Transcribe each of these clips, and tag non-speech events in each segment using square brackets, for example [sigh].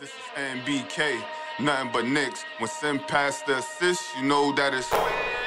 This is NBK, nothing but Knicks. When Sim passed the assist, you know that it's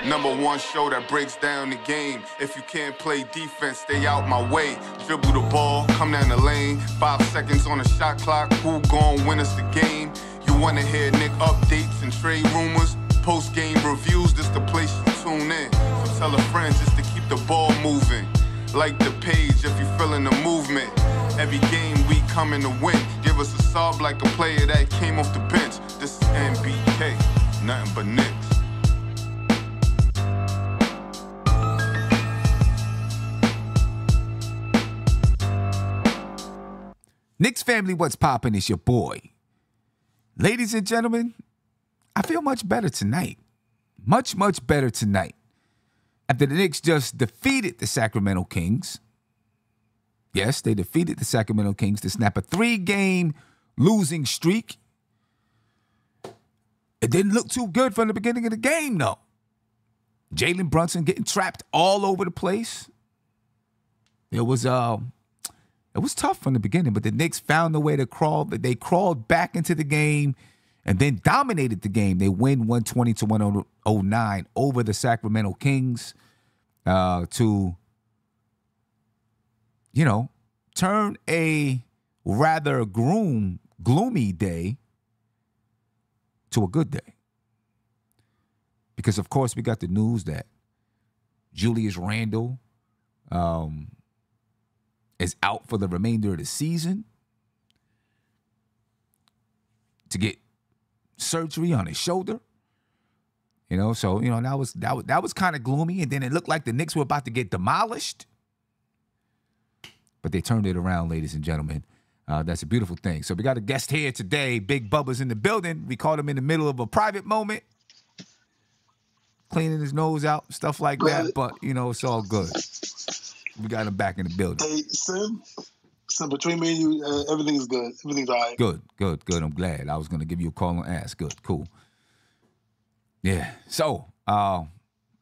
number one show that breaks down the game. If you can't play defense, stay out my way. Dribble the ball, come down the lane. Five seconds on the shot clock, who gon' win us the game? You wanna hear Knick updates and trade rumors? Post game reviews, this the place you tune in. So tell a friend just to keep the ball moving. Like the page if you feeling the movement. Every game we coming to win. Give us a sub like a player that came off the bench. This is NBK, nothing but Knicks. Knicks family, what's poppin'? It's your boy. Ladies and gentlemen, I feel much better tonight. Much, much better tonight. After the Knicks just defeated the Sacramento Kings. Yes, they defeated the Sacramento Kings to snap a three game losing streak. It didn't look too good from the beginning of the game, though. Jalen Brunson getting trapped all over the place. It was uh it was tough from the beginning, but the Knicks found a way to crawl. They crawled back into the game and then dominated the game. They win 120 to 109 over the Sacramento Kings uh, to, you know, turn a rather gloom, gloomy day to a good day. Because, of course, we got the news that Julius Randle um, is out for the remainder of the season to get surgery on his shoulder. You know, so you know that was that was that was kind of gloomy, and then it looked like the Knicks were about to get demolished. But they turned it around, ladies and gentlemen. Uh, that's a beautiful thing. So we got a guest here today. Big Bubba's in the building. We caught him in the middle of a private moment, cleaning his nose out, stuff like that. But you know, it's all good. We got him back in the building. Hey, Sim. So between me and you, uh, everything's good. Everything's all right. Good, good, good. I'm glad. I was gonna give you a call and ask. Good, cool. Yeah. So, uh,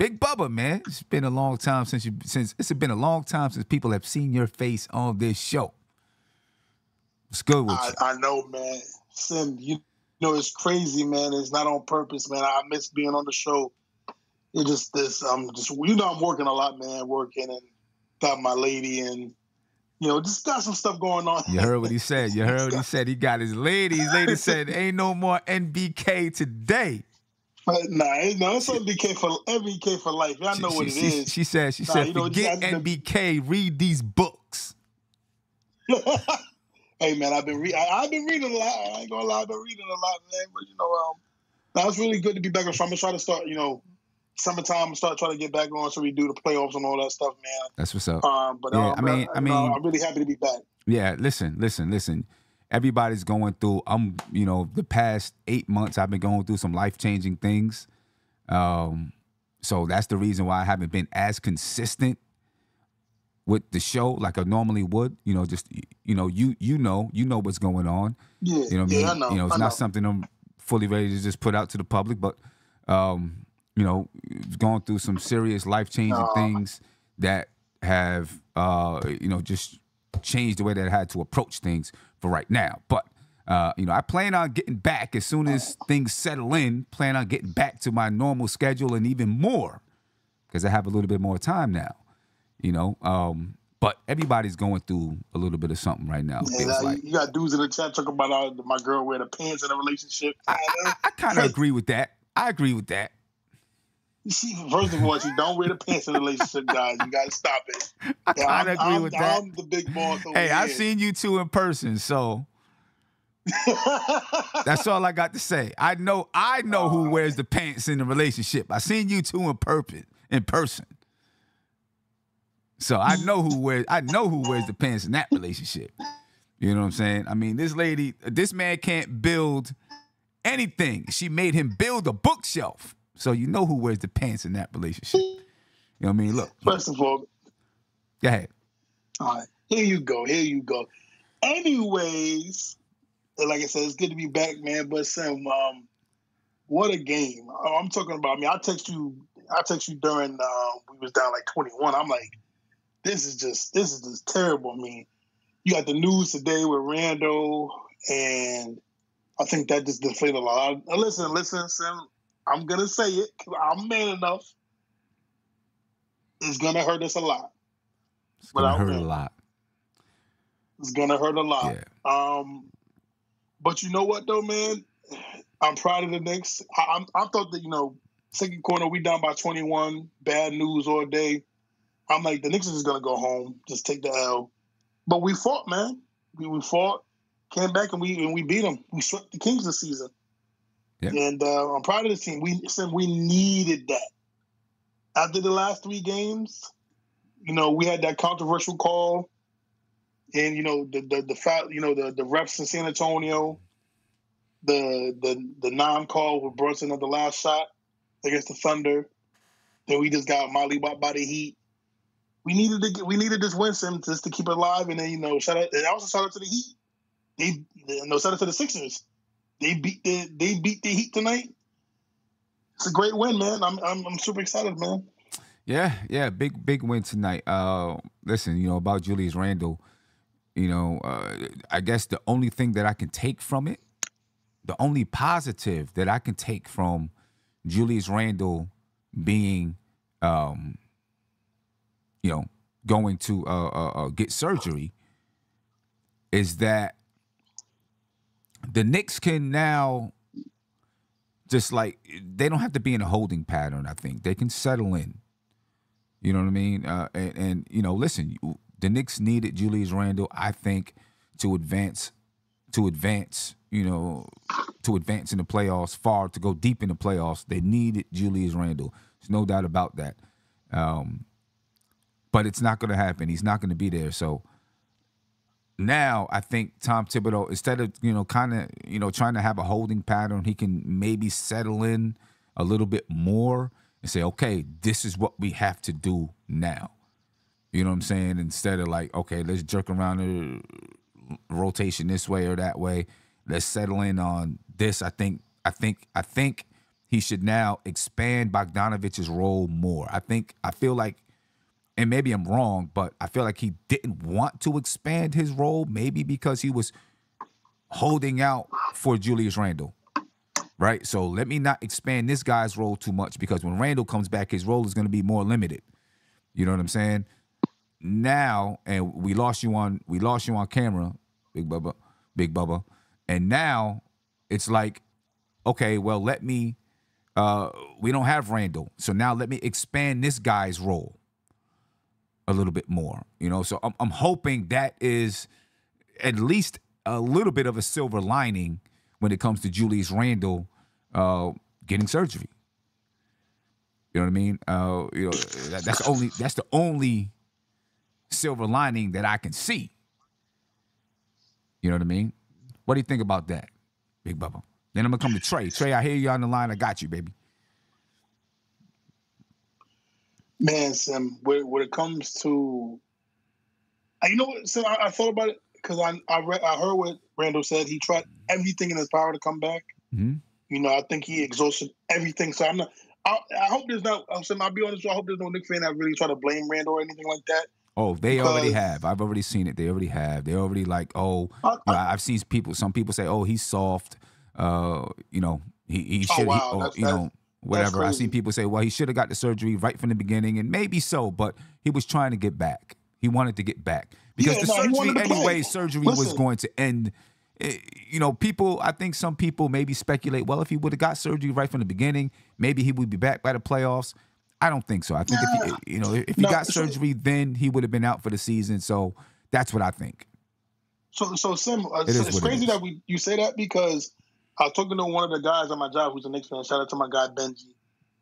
Big Bubba, man, it's been a long time since you since it's been a long time since people have seen your face on this show. What's good with I, you? I know, man. Sim, you know it's crazy, man. It's not on purpose, man. I miss being on the show. It just this. I'm just you know I'm working a lot, man. Working and got my lady and you know just got some stuff going on. You heard what he said. You heard what he [laughs] said. He got his lady. His lady said, "Ain't no more NBK today." But nah, no, it's NBK for NBK for life. Y'all know she, what it she, is. She said, she Nah, said, you know, forget NBK, read these books. [laughs] hey man, I've been re- I, have been reading a lot. I ain't gonna lie, I've been reading a lot, man. But you know, um, now it's really good to be back. So I'm gonna try to start, you know, summertime. I'm start trying to get back on so we do the playoffs and all that stuff, man. That's what's up. Um, but Yeah, um, I mean- uh, I you know, mean- I'm really happy to be back. Yeah, listen, listen, listen. Everybody's going through. I'm, you know, the past eight months I've been going through some life changing things. Um, so that's the reason why I haven't been as consistent with the show like I normally would. You know, just you know, you you know, you know what's going on. Yeah, You know what I mean? yeah, I know. You know, it's I not know. something I'm fully ready to just put out to the public, but um, you know, going through some serious life changing Aw. things that have uh, you know, just changed the way that I had to approach things for right now. But uh, you know, I plan on getting back as soon as things settle in, plan on getting back to my normal schedule and even more because I have a little bit more time now. You know, um, but everybody's going through a little bit of something right now. feels uh, like. you got dudes in the chat talking about uh, my girl wearing the pants in a relationship. I, I, I kind of agree with that. I agree with that. She, first of all, she don't wear the pants in a relationship, guys. You got to stop it. [laughs] I Yeah, I'm, of agree I'm- with that. I'm the big boss. Hey, I've seen you two in person, so [laughs] that's all I got to say. I know, I know who oh, wears the pants in the relationship. I seen you two in purpose in person, so I know who wears. I know who wears the pants in that relationship. You know what I'm saying? I mean, this lady, this man can't build anything. She made him build a bookshelf, so you know who wears the pants in that relationship. You know what I mean? Look, First of all, go ahead. All right, here you go. Here you go. Anyways, like I said, it's good to be back, man. But Sam, um, what a game! Oh, I'm talking about. I mean, I text you. I text you during uh, we was down like 21. I'm like, this is just this is just terrible. I mean, you got the news today with Randle and I think that just deflated a lot. Now, listen, listen, Sim. I'm gonna say it. 'cause I'm man enough. It's gonna hurt us a lot. It's gonna hurt a lot. It's gonna hurt a lot. Yeah. Um, but you know what though, man? I'm proud of the Knicks. I, I'm, I thought that you know, second quarter we down by 21. Bad news all day. I'm like the Knicks is just gonna go home, just take the L. But we fought, man. We, we fought, came back, and we and we beat them. We swept the Kings this season. Yeah. And uh, I'm proud of the team. We said we needed that. After the last three games, you know, we had that controversial call and you know the the the you know the the refs in San Antonio, the the the non call with Brunson at the last shot against the Thunder. Then we just got Molly by the Heat. We needed to get, we needed this win sim just to keep it alive, and then you know shout out and also shout out to the Heat. They no shout out to the Sixers. They beat the they beat the Heat tonight. It's a great win, man. I'm I'm, I'm super excited, man. Yeah, yeah, big big win tonight. Uh, listen, you know about Julius Randle. You know, uh, I guess the only thing that I can take from it, the only positive that I can take from Julius Randle being, um, you know, going to uh, uh, uh, get surgery, is that the Knicks can now just like they don't have to be in a holding pattern. I think they can settle in. You know what I mean? Uh, and, and you know, listen, the Knicks needed Julius Randle, I think, to advance, to advance. You know, to advance in the playoffs, far to go deep in the playoffs. They needed Julius Randle. There's no doubt about that. Um, but it's not going to happen. He's not going to be there. So now I think Tom Thibodeau, instead of you know kind of you know trying to have a holding pattern, he can maybe settle in a little bit more and say, okay, this is what we have to do now. You know what I'm saying? Instead of like, okay, let's jerk around the rotation this way or that way. Let's settle in on this. I think, I think, I think he should now expand Bogdanovich's role more. I think, I feel like and maybe I'm wrong, but I feel like he didn't want to expand his role, maybe because he was holding out for Julius Randle. Right? So let me not expand this guy's role too much because when Randle comes back, his role is going to be more limited. You know what I'm saying? Now, and we lost you on we lost you on camera, Big Bubba, Big Bubba. And now it's like, okay, well, let me uh we don't have Randle. So now let me expand this guy's role a little bit more. You know, so I'm, I'm hoping that is at least a little bit of a silver lining when it comes to Julius Randle uh, getting surgery. You know what I mean? Uh, you know, that, that's only that's the only silver lining that I can see. You know what I mean? What do you think about that, Big Bubba? Then I'm gonna come to Trey. Trey, I hear you on the line. I got you, baby. Man, Sim, when, when it comes to, Uh, you know what, Sim, I, I thought about it because I I read I heard what Randle said. He tried everything in his power to come back. hmm You know, I think he exhausted everything. So I'm not. I, I hope there's not. I'm saying, I'll be honest. I hope there's no Knick fan that really try to blame Randle or anything like that. Oh, they already have. I've already seen it. They already have. They already like, oh, I, I've seen people. Some people say, "Oh, he's soft." Uh, you know, he he should. Oh, wow. he, That's- you know, whatever. I crazy. seen people say, "Well, he should have got the surgery right from the beginning," and maybe so, but he was trying to get back. He wanted to get back because Yeah, the no, surgery anyway. Surgery was going to end. eh, You know, people. I think some people maybe speculate. Well, if he would have got surgery right from the beginning, maybe he would be back by the playoffs. I don't think so. I think if he, you know, if he No, got surgery, then he would have been out for the season. So that's what I think. So, so Sim, uh, It so it's what it crazy that we you say that because I was talking to one of the guys on my job who's a Knicks fan. Shout out to my guy Benji,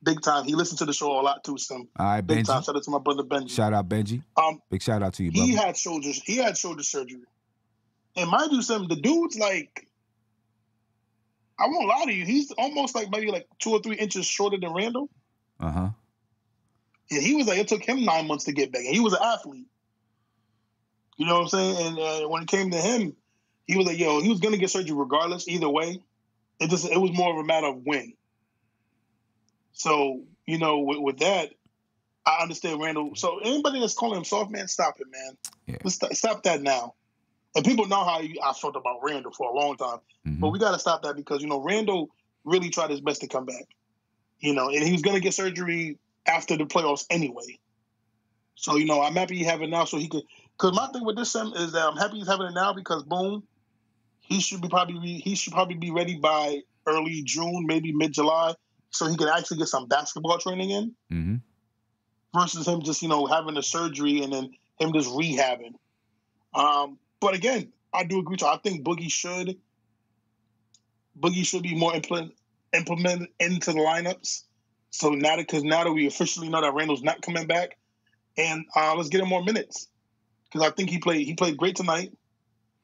big time. He listened to the show a lot too, Sim. All right, Big time. Benji. Shout out to my brother Benji. Shout out Benji. Um, Big shout out to you, he had shoulders. He had shoulder surgery, and mind you, Sim, the dude's like, I won't lie to you, he's almost like maybe like two or three inches shorter than Randle. Uh huh. And he was like, it took him nine months to get back, and he was an athlete. You know what I'm saying? And uh, when it came to him, he was like, yo, he was gonna get surgery regardless, either way. It just it was more of a matter of when. So you know, with, with that, I understand Randle. So anybody that's calling him soft, man, stop it, man. Yeah. Let's st- stop that now. And people know how you, I felt about Randle for a long time, Mhm. but we got to stop that because you know Randle really tried his best to come back. You know, and he was going to get surgery after the playoffs anyway. So you know, I'm happy he have it now, so he could. Because my thing with this Sim is that I'm happy he's having it now because boom, he should be probably be, he should probably be ready by early June, maybe mid July, so he can actually get some basketball training in hmm versus him just you know having a surgery and then him just rehabbing. Um, but again, I do agree. To I think Boogie should Boogie should be more implement, implemented into the lineups. So now that because now that we officially know that Randle's not coming back, and uh, let's get him more minutes because I think he played he played great tonight.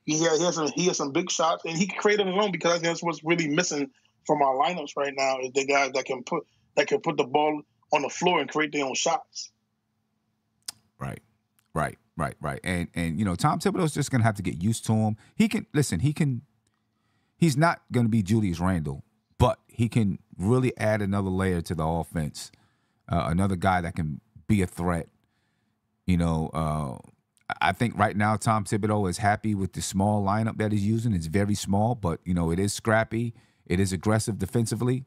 He had, he has some he has some big shots and he created his own because that's what's really missing from our lineups right now is the guys that can put that can put the ball on the floor and create their own shots. Right, right, right, right. And and you know, Tom Thibodeau's just gonna have to get used to him. He can listen. He can. He's not gonna be Julius Randle, but he can really add another layer to the offense. Uh, another guy that can be a threat. You know, uh, I think right now Tom Thibodeau is happy with the small lineup that he's using. It's very small, but you know, it is scrappy. It is aggressive defensively.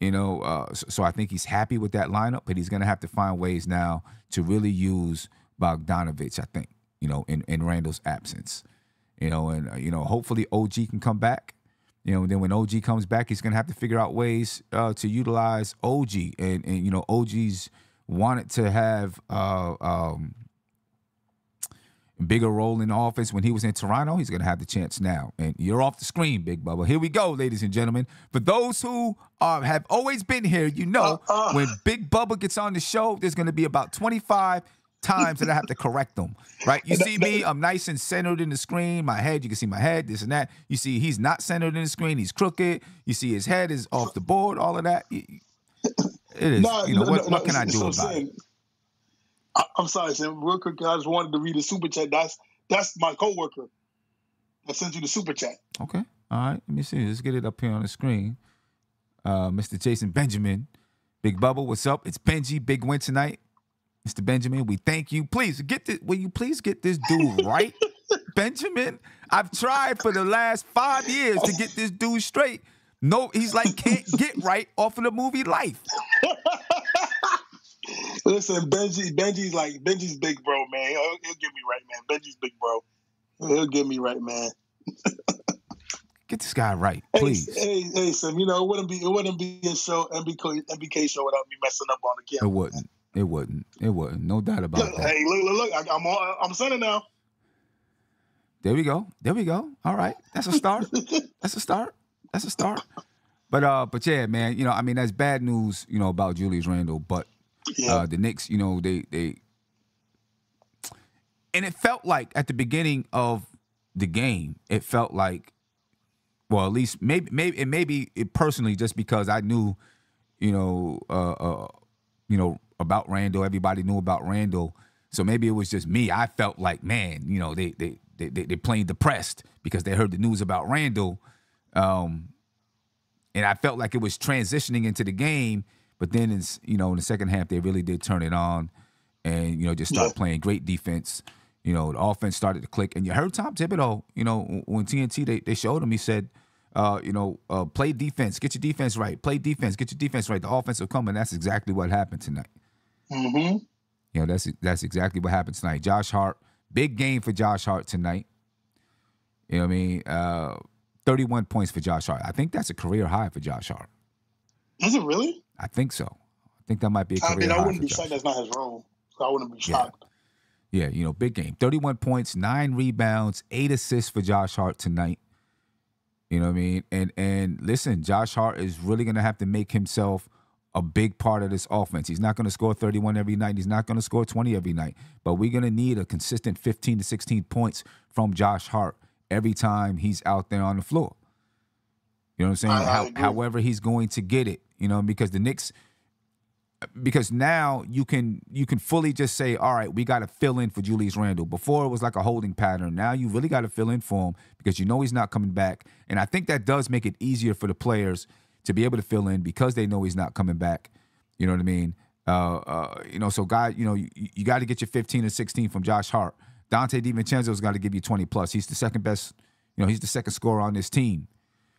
You know, uh, so, I think he's happy with that lineup, but he's going to have to find ways now to really use Bogdanovich. I think you know in in Randle's absence. You know, and uh, you know, hopefully OG can come back. You know, then when OG comes back, he's going to have to figure out ways uh, to utilize OG, and and you know, OG's wanted to have uh, um, bigger role in the offense when he was in Toronto. He's going to have the chance now. And you're off the screen, Big Bubba. Here we go, ladies and gentlemen. For those who uh, have always been here, you know Uh, uh. when Big Bubba gets on the show, there's going to be about 25 times that I have to correct them. Right? You see me, I'm nice and centered in the screen. My head, you can see my head, this and that. You see he's not centered in the screen. He's crooked. You see his head is off the board, all of that. It is. No, you know, no, what, no, what can I do so about it? I, I'm sorry, Sam. Real quick, I just wanted to read the super chat. That's that's my coworker that sent you the super chat. Okay. All right. Let me see. Let's get it up here on the screen. Uh, Mr. Jason Benjamin. Big Bubba, what's up? It's Benji. Big win tonight. Mr. Benjamin, we thank you. Please get this. Will you please get this dude right? [laughs] Benjamin, I've tried for the last five years to get this dude straight. No, he's like can't get right off of the movie Life. [laughs] Listen, Benji, Benji's like Benji's big bro, man. He'll, he'll get me right, man. Benji's big bro. He'll get me right, man. Get this guy right, please. hey, hey, Sam. You know it wouldn't be it wouldn't be a show NBK NBK show without me messing up on the camera. It wouldn't. It wouldn't. It wouldn't. No doubt about Look, that. hey, look, look, look. I, I'm on, I'm sending now. There we go. There we go. All right. That's a start. That's a start. That's a start. But uh, but yeah, man, you know, I mean, that's bad news, you know, about Julius Randle. But Yeah. uh, the Knicks, you know, they they, and it felt like at the beginning of the game, it felt like, well, at least maybe maybe and maybe it personally just because I knew, you know, uh, uh, you know about Randle. Everybody knew about Randle, so maybe it was just me. I felt like, man, you know, they they they they, they playing depressed because they heard the news about Randle. Um, and I felt like it was transitioning into the game. But then, it's, you know, in the second half, they really did turn it on, and you know, just start Yeah. playing great defense. You know, the offense started to click, and you heard Tom Thibodeau. You know, when TNT they, they showed him, he said, uh, you know, uh, play defense, get your defense right, play defense, get your defense right. The offense will come, and that's exactly what happened tonight. Mm-hmm. You know, that's that's exactly what happened tonight. Josh Hart, big game for Josh Hart tonight. You know what I mean? Uh, 31 points for Josh Hart. I think that's a career high for Josh Hart. Is it really? I think so. I think that might be a I career mean, I wouldn't be Josh. shocked. That's not his role. So I wouldn't be Yeah. shocked. Yeah, you know, big game. 31 points, nine rebounds, eight assists for Josh Hart tonight. You know what I mean? And and listen, Josh Hart is really gonna have to make himself a big part of this offense. He's not gonna score 31 every night. He's not gonna score 20 every night. But we're gonna need a consistent 15 to 16 points from Josh Hart every time he's out there on the floor. You know what I'm saying? I- I How, however he's going to get it, you know, because the Knicks because now you can you can fully just say, all right, we got to fill in for Julius Randle. Before it was like a holding pattern. Now you really got to fill in for him because you know he's not coming back. And I think that does make it easier for the players to be able to fill in because they know he's not coming back. You know what I mean? Uh, uh, you know, so guy, you know, you, you got to get your 15 and 16 from Josh Hart. Donte DiVincenzo's got to give you 20 plus. He's the second best, you know, he's the second scorer on this team.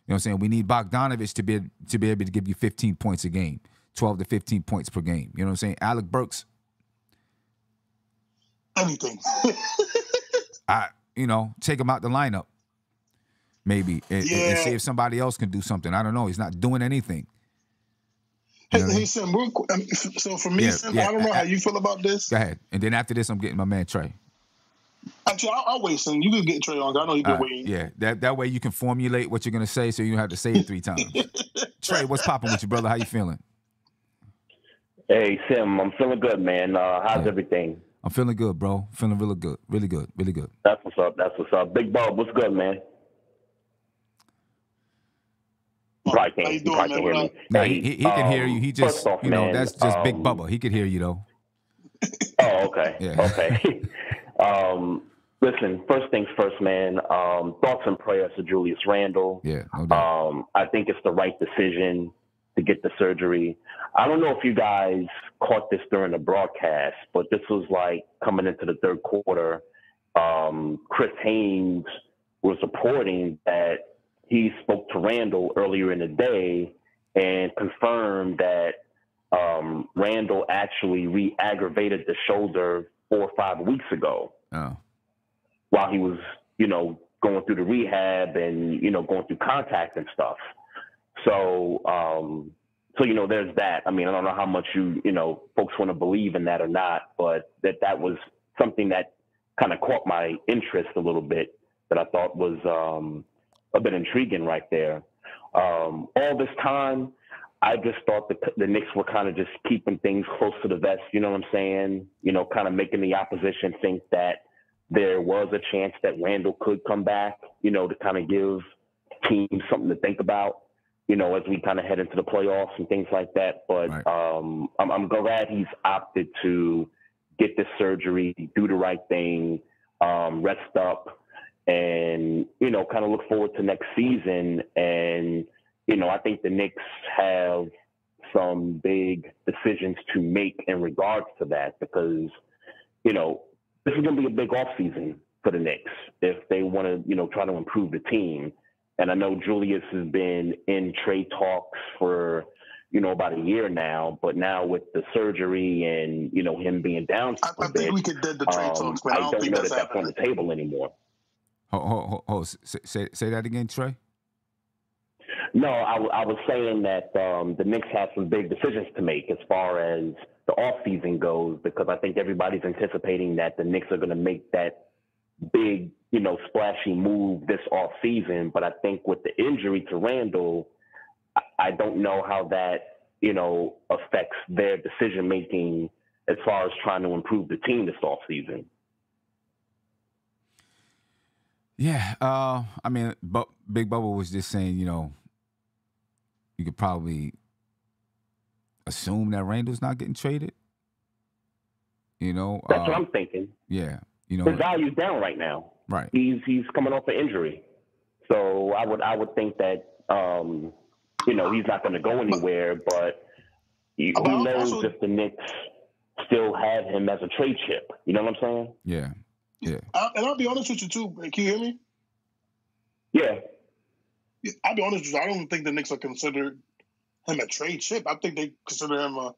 You know what I'm saying? We need Bogdanovich to be to be able to give you 15 points a game, 12 to 15 points per game. You know what I'm saying? Alec Burks, Anything. I you know, take him out the lineup. Maybe and, and- and see if somebody else can do something. I don't know. He's not doing anything. hey, You know I hey. Sim, real quick, um, so for me, Yeah, Sim, yeah, I don't know how you feel about this. Go ahead. And then after this, I'm getting my man Trey. Actually, I'll, I'll wait, Sim. You can get Trey on. I know you've been All right, waiting. yeah, that that way you can formulate what you're gonna say, so you don't have to say it three [laughs] times. Trey, what's popping with you, brother? How you feeling? Hey Sim, I'm feeling good, man. Uh, how's Yeah. everything? I'm feeling good, bro. Feeling really good, really good, really good. That's what's up. That's what's up. Big Bob, what's good, man? Probably How can't, you you doing, probably can't hear me. up? No, Hey, he, he, he can hear you. um, He just, first off, you know, man, that's just Big um, Bubba. He could hear you though. Oh, okay. Yeah. Okay. [laughs] um, listen, first things first, man. Um, thoughts and prayers to Julius Randle. Yeah, no. Um, I think it's the right decision to get the surgery. I don't know if you guys caught this during the broadcast, but this was like coming into the third quarter. Um, Chris Haynes was reporting that he spoke to Randle earlier in the day and confirmed that um, Randle actually re-aggravated the shoulder four or five weeks ago Oh, while he was, you know, going through the rehab and, you know, going through contact and stuff. So, um, so, you know, there's that. I mean, I don't know how much you, you know, folks want to believe in that or not, but that that was something that kind of caught my interest a little bit that I thought was um, a bit intriguing right there. Um, all this time, I just thought the, the Knicks were kind of just keeping things close to the vest. You know what I'm saying? You know, kind of making the opposition think that there was a chance that Randle could come back. You know, to kind of give teams something to think about. You know, as we kind of head into the playoffs and things like that. But Right. um, I'm, I'm glad he's opted to get this surgery, do the right thing, um, rest up, and you know, kind of look forward to next season. And you know, I think the Knicks have some big decisions to make in regards to that because, you know, this is going to be a big offseason for the Knicks if they want to, you know, try to improve the team. And I know Julius has been in trade talks for, you know, about a year now, but now with the surgery and, you know, him being down I, a I bit, think we could dead the trade um, talks, man. I I don't, don't think know that's that that's on the table anymore. hold, hold, hold, hold. Say, say, say that again, Trey. No, I, w- I was saying that um, the Knicks have some big decisions to make as far as the offseason goes, because I think everybody's anticipating that the Knicks are going to make that big, you know, splashy move this offseason. But I think with the injury to Randle, I, I don't know how that, you know, affects their decision making as far as trying to improve the team this offseason. Yeah, uh, I mean, but Big Bubba was just saying, you know, you could probably assume that Randle's not getting traded. You know, That's uh, what I'm thinking. yeah, you know, His value's down right now. right. he's he's coming off an injury. So I would I would think that um, you know he's not going to go anywhere. But you, But who knows also- if the Knicks still have him as a trade chip? You know what I'm saying? Yeah, yeah, I, and I'll be honest with you too. Can you hear me? Yeah, Yeah, I'll be honest with you. I don't think the Knicks are considered him a trade chip. I think they consider him a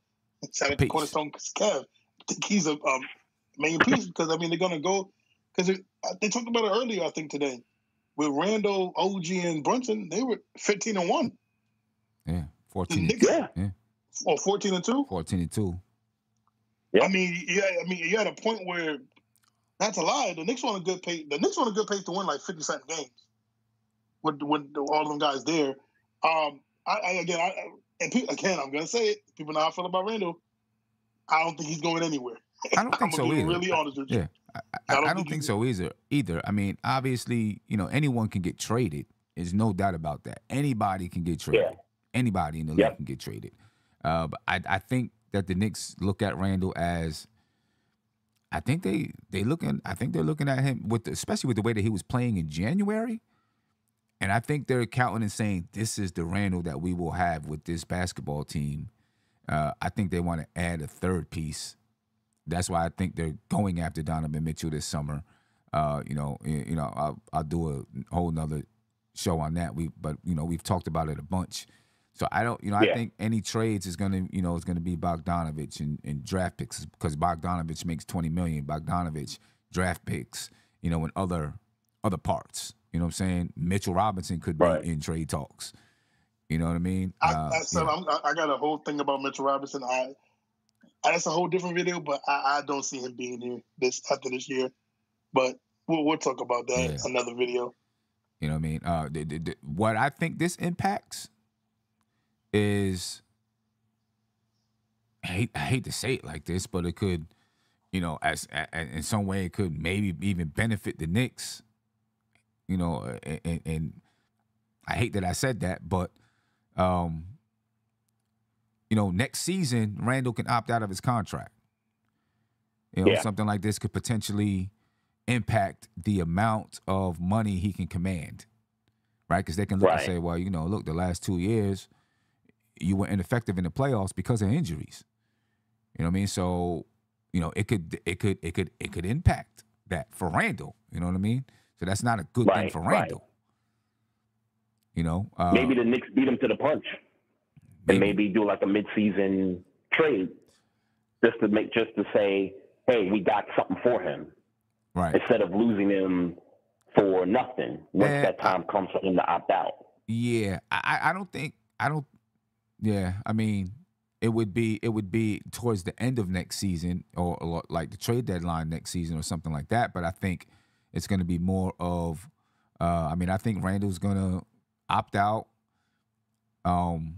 shout out to Piece. Cornerstone Kev. I think he's a um, main piece because I mean they're gonna go because they talked about it earlier. I think today with Randle, OG, and Brunson, they were fifteen and one yeah. Fourteen, Knicks- yeah, or fourteen and two. fourteen and two. Yeah. I mean, yeah, I mean, you're at a point where, not to lie, the Knicks want a good pace. The Knicks want a good pace to win like fifty something games with with all of them guys there. Um, I, I again, I, I- and pe- again, I'm gonna say it. People know how I feel about Randle. I don't think he's going anywhere. I don't [laughs] I'm think so either. really honest with you. Yeah, I, I, I don't I don't think think so either. Either. I mean, obviously, you know, anyone can get traded. There's no doubt about that. Anybody can get traded. Yeah. Anybody in the league can get traded. Uh, but I, I think that the Knicks look at Randle as. I think they they looking. I think they're looking at him with, the, especially with the way that he was playing in January. And I think they're counting and saying this is the Randle that we will have with this basketball team. Uh, I think they want to add a third piece. That's why I think they're going after Donovan Mitchell this summer. Uh, you know, you know, I'll, I'll do a whole nother show on that. We, but you know, we've talked about it a bunch. So I don't, you know, I think any trades is gonna, you know, is gonna be Bogdanovich and, and draft picks because Bogdanovich makes twenty million. Bogdanovich draft picks, you know, and other other parts. You know what I'm saying? Mitchell Robinson could be Right. in trade talks. You know what I mean? I, Uh, I, so yeah. I'm, I- got a whole thing about Mitchell Robinson. I, I that's a whole different video, but I, I don't see him being here this after this year. But we'll, we'll talk about that Yeah. another video. You know what I mean? Uh, the, the, the, what I think this impacts is I hate, I hate to say it like this, but it could, you know, as a, a- in some way, it could maybe even benefit the Knicks. You know, and, and, I hate that I said that, but um, you know, next season Randle can opt out of his contract. You know, Yeah. something like this could potentially impact the amount of money he can command, right? Because they can look Right. and say, well, you know, look, the last two years you were ineffective in the playoffs because of injuries. You know what I mean? So, you know, it could, it could, it could, it could impact that for Randle. You know what I mean? So that's not a good thing Right, for right. Randle. You know, uh, maybe the Knicks beat him to the punch, and maybe do like a midseason trade, just to make just to say, hey, we got something for him right. instead of losing him for nothing once Eh, that time comes for him to opt out. Yeah, I, I- I don't think I don't. Yeah, I mean, it would be it would be towards the end of next season or, or like the trade deadline next season or something like that. But I think it's going to be more of. Uh, I mean, I think Randle's going to opt out. Um.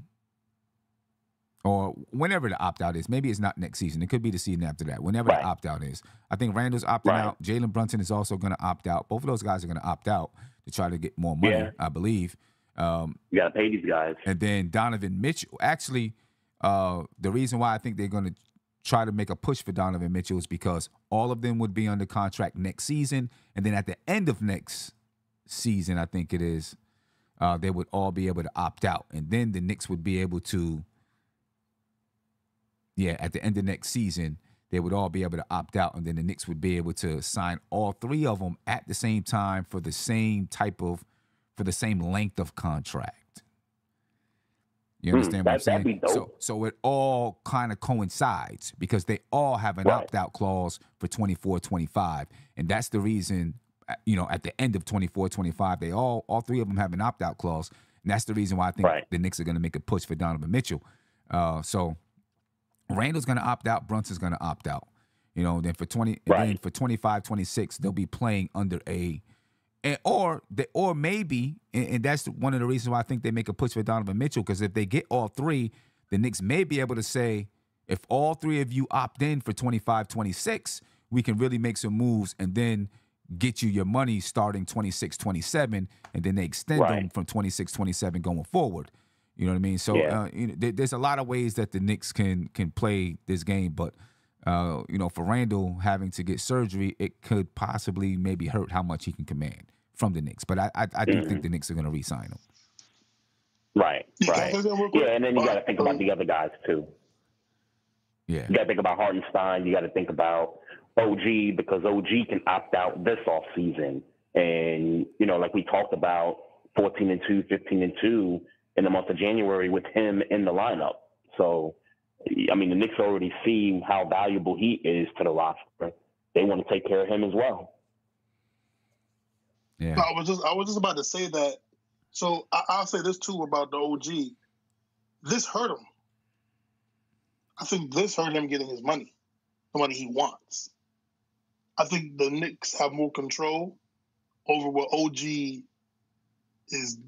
Or whenever the opt out is, maybe it's not next season. It could be the season after that. Whenever Right. the opt out is, I think Randle's opting Right. out. Jalen Brunson is also going to opt out. Both of those guys are going to opt out to try to get more money, Yeah. I believe. Um, You got to pay these guys. and then Donovan Mitchell. Actually, uh, the reason why I think they're going to try to make a push for Donovan Mitchell is because all of them would be under contract next season, and then at the end of next season, I think it is, uh, they would all be able to opt out, and then the Knicks would be able to. Yeah, at the end of next season, they would all be able to opt out, and then the Knicks would be able to sign all three of them at the same time for the same type of, for the same length of contract. You Hmm, understand what I'm that- that'd saying? So, so it all kind of coincides because they all have an Right. opt out clause for 24 25. And that's the reason, uh, you know, at the end of 24 25, they all, all three of them have an opt out clause. And that's the reason why I think Right. the Knicks are going to make a push for Donovan Mitchell. Uh, so Randle's going to opt out, Brunson's going to opt out. You know, then for 20, and then Right. for 25 26, they'll be playing under a and or they, or maybe, and, and that's one of the reasons why I think they make a push for Donovan Mitchell because if they get all three, the Knicks may be able to say, if all three of you opt in for 25 26, we can really make some moves and then get you your money starting 26 27, and then they extend them from 26 27 going forward. You know what I mean? So Yeah. uh, you know, there, there's a lot of ways that the Knicks can can play this game, but uh, you know, for Randle having to get surgery, it could possibly maybe hurt how much he can command from the Knicks. But I I, I do Mm-hmm. think the Knicks are going to re-sign him. Right, right. can I say that real quick? Yeah, and then you got to think about the other guys too. Yeah, You got to think about Hartenstein. You got to think about OG because OG can opt out this off season. And, you know, like we talked about 14 and 2, 15 and 2 in the month of January with him in the lineup. So, I mean, the Knicks already see how valuable he is to the roster. They want to take care of him as well. Yeah, No, I was just I was just about to say that. So I, I'll say this too about the OG. This hurt him. I think this hurt him getting his money, the money he wants. I think the Knicks have more control over what OG is,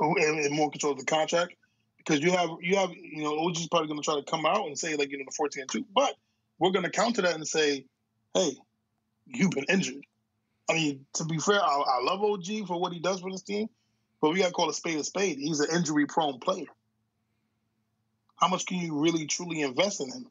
and, more control of the contract because you have you have you know OG's probably going to try to come out and say like you know the fourteen and two, but we're going to counter that and say, hey, you've been injured. I mean, to be fair, I, I love OG for what he does for this team, but we got to call a spade a spade. He's an injury prone player. How much can you really truly invest in him?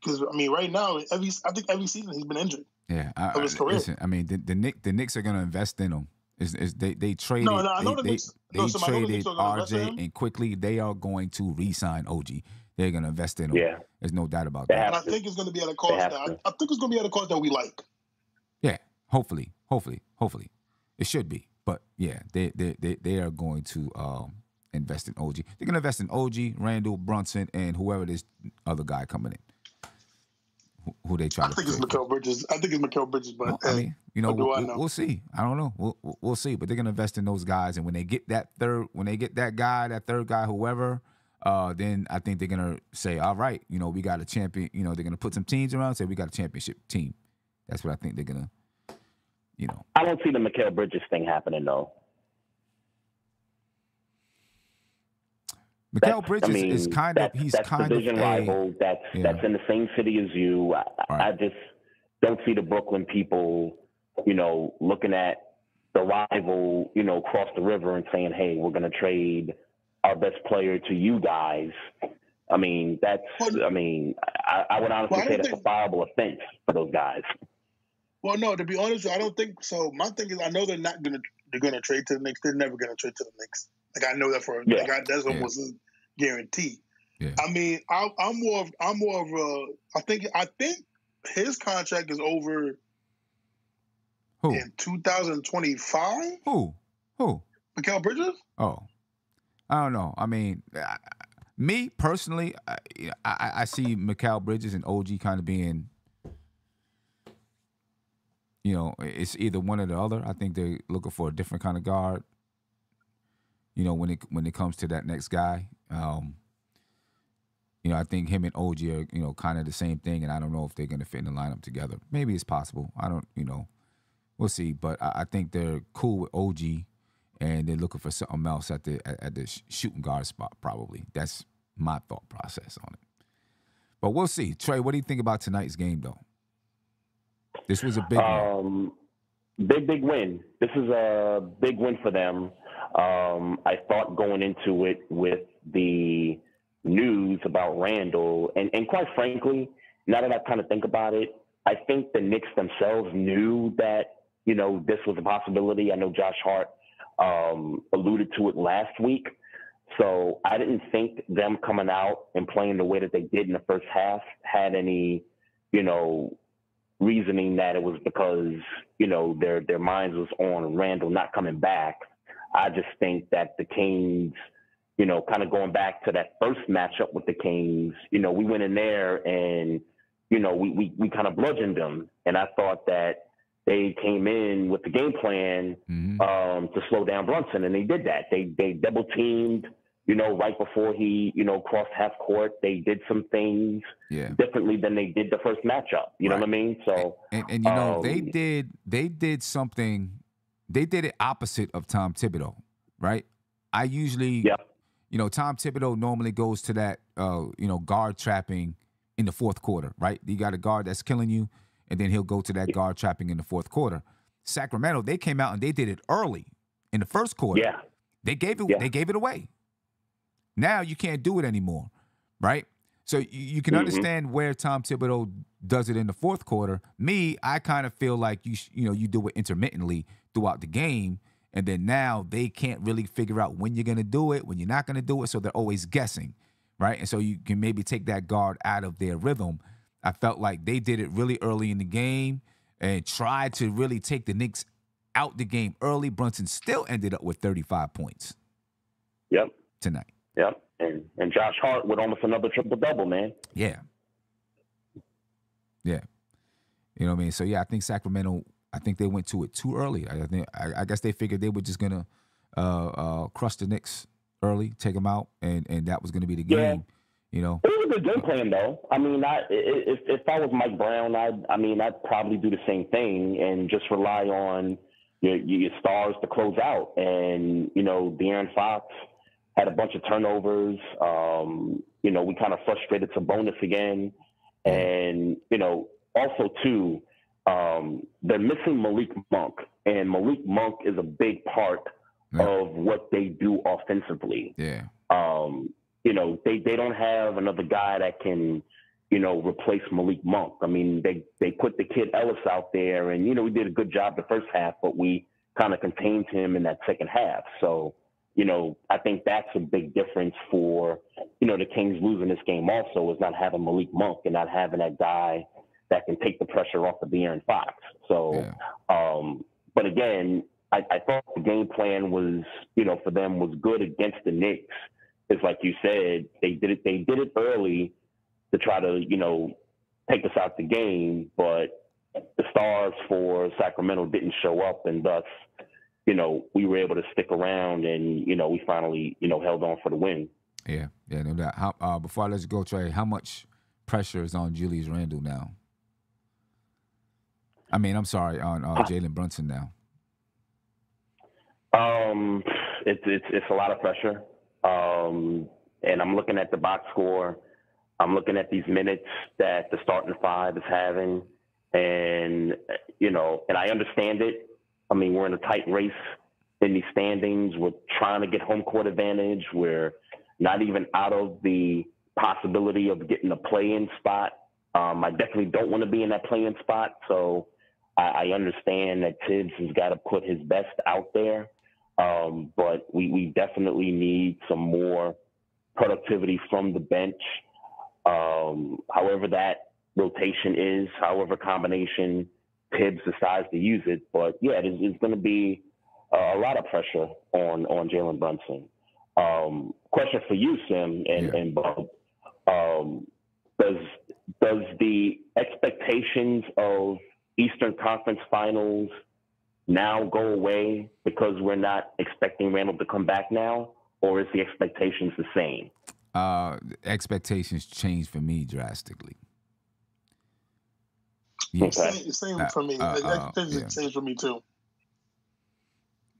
Because I mean, right now, every I think every season he's been injured. yeah. I, of his I- career. listen, I mean, the the, Nick, the Knicks are going to invest in him. Is, is they they traded no, no, I know they, the Knicks- they no, so I know the traded Knicks are gonna invest in RJ and quickly they are going to re-sign OG. They're going to invest in him. Yeah. There's no doubt about They that. And I think it's going to be at a cost that. I, I think it's going to be at a cost that we like. Hopefully, hopefully, hopefully, it should be. But yeah, they they they, they are going to um, invest in OG. They're gonna invest in OG, Randle, Brunson, and whoever this other guy coming in. Who, who they try I to I think it's. Mikal Bridges. I think it's Mikal Bridges, but Well, I mean, you know, we'll, know? we'll see. I don't know. We'll, we'll- we'll see. But they're gonna invest in those guys, and when they get that third, when they get that guy, that third guy, whoever, uh, then I think they're gonna say, all right, you know, we got a champion. You know, they're gonna put some teams around, say we got a championship team. That's what I think they're gonna, you know. I don't see the Mikal Bridges thing happening though. Mikal That's- Bridges I mean, is kind of that's, he's that's kind of division a, rival. That's yeah. that's in the same city as you. I, Right. I just don't see the Brooklyn people, you know, looking at the rival, you know, across the river and saying, "Hey, we're going to trade our best player to you guys." I mean, that's. Well, I mean, I, I would honestly well, say don't that's a viable offense for those guys. Well, no, to be honest, I don't think so. My thing is, I know they're not gonna they're gonna trade to the Knicks. They're never gonna trade to the Knicks. Like I know that for Yeah. like I, that's Yeah. almost a guarantee. Yeah. I mean, I, I'm more of I'm more of a. I think I think his contract is over who in 2025. who who. Mikal Bridges. Oh, I don't know. I mean, I, me personally, I, I, I see Mikal Bridges and OG kind of being, you know, it's either one or the other. I think they're looking for a different kind of guard. You know, when it when it comes to that next guy, um, you know, I think him and OG are you know kind of the same thing, and I don't know if they're going to fit in the lineup together. Maybe it's possible. I don't, you know, we'll see. But I, I think they're cool with OG and they're looking for something else at the at, at the shooting guard spot. Probably that's my thought process on it. But we'll see. Trey, what do you think about tonight's game, though? This was a big. Um, big, big win. This is a big win for them. Um, I thought going into it with the news about Randle, and, and quite frankly, now that I kind of think about it, I think the Knicks themselves knew that, you know, this was a possibility. I know Josh Hart um, alluded to it last week. So I didn't think them coming out and playing the way that they did in the first half had any, you know, reasoning that it was because you know their their minds was on Randle not coming back. I just think that the Kings, you know, kind of going back to that first matchup with the Kings, you know, we went in there and you know we we, we kind of bludgeoned them, and I thought that they came in with the game plan Mhm. um, to slow down Brunson, and they did that. They they double teamed, you know, right before he you know crossed half court. They did some things Yeah, differently than they did the first matchup. You know what I mean? So and and you know they um, did they did something. They did it opposite of Tom Thibodeau, right? I usually, yeah, you know, Tom Thibodeau normally goes to that, uh, you know, guard trapping in the fourth quarter, right? You got a guard that's killing you, and then he'll go to that guard trapping in the fourth quarter. Sacramento, they came out and they did it early in the first quarter. yeah, They gave it. Yeah. They gave it away. Now you can't do it anymore, right? So you, you can Mhm. understand where Tom Thibodeau does it in the fourth quarter. Me, I kind of feel like you sh- you know you do it intermittently throughout the game, and then now they can't really figure out when you're gonna do it, when you're not gonna do it, so they're always guessing, right? And so you can maybe take that guard out of their rhythm. I felt like they did it really early in the game and tried to really take the Knicks out the game early. Brunson still ended up with 35 points yep, tonight. Yep. And and Josh Hart with almost another triple double, man. Yeah. Yeah. You know what I mean? So yeah, I think Sacramento. I think they went to it too early. I think. I, I guess they figured they were just gonna uh, uh, crush the Knicks early, take them out, and and that was gonna be the Yeah. game. You know. It was a good game plan, though. I mean, i- if if I was Mike Brown, I I mean, I'd probably do the same thing and just rely on your your stars to close out. And you know, De'Aaron Fox had a bunch of turnovers. Um, you know, we kind of frustrated Sabonis again, and you know, also too, um, they're missing Malik Monk, and Malik Monk is a big part Yeah. of what they do offensively Yeah. um, you know, they, they don't have another guy that can, you know, replace Malik Monk. I mean, they, they put the kid Ellis out there and, you know, we did a good job the first half, but we kind of contained him in that second half. So, you know, I think that's a big difference for, you know, the Kings losing this game also is not having Malik Monk and not having that guy that can take the pressure off of De'Aaron Fox. So, yeah. um, but again, I, I, thought the game plan was, you know, for them was good against the Knicks. It's like you said, they did it. They did it early to try to, you know, take us out the game, but the stars for Sacramento didn't show up, and thus, you know, we were able to stick around, and you know, we finally, you know, held on for the win. Yeah, yeah, no doubt. How, uh, before I let you go, Trey, how much pressure is on Julius Randle now? I mean, I'm sorry, on uh, Jalen Brunson now. Um, it's it's it's a lot of pressure. Um, and I'm looking at the box score. I'm looking at these minutes that the starting five is having, and you know, and I understand it. I mean, we're in a tight race in these standings. We're trying to get home court advantage. We're not even out of the possibility of getting a play-in spot. Um, I definitely don't want to be in that play-in spot. So I, I understand that Thibs has got to put his best out there. Um, but we, we definitely need some more productivity from the bench. Um, however that rotation is, however combination Thibs decides to use it. But yeah, it is, it's going to be a lot of pressure on on Jalen Brunson. Um, question for you, Sim and, yeah. and Bob. Um, does does the expectations of Eastern Conference Finals now go away because we're not expecting Randle to come back now, or is the expectations the same? Uh, expectations change for me drastically. Yes. Okay. Same, same for me. Uh, uh, expectations yeah. change for me too.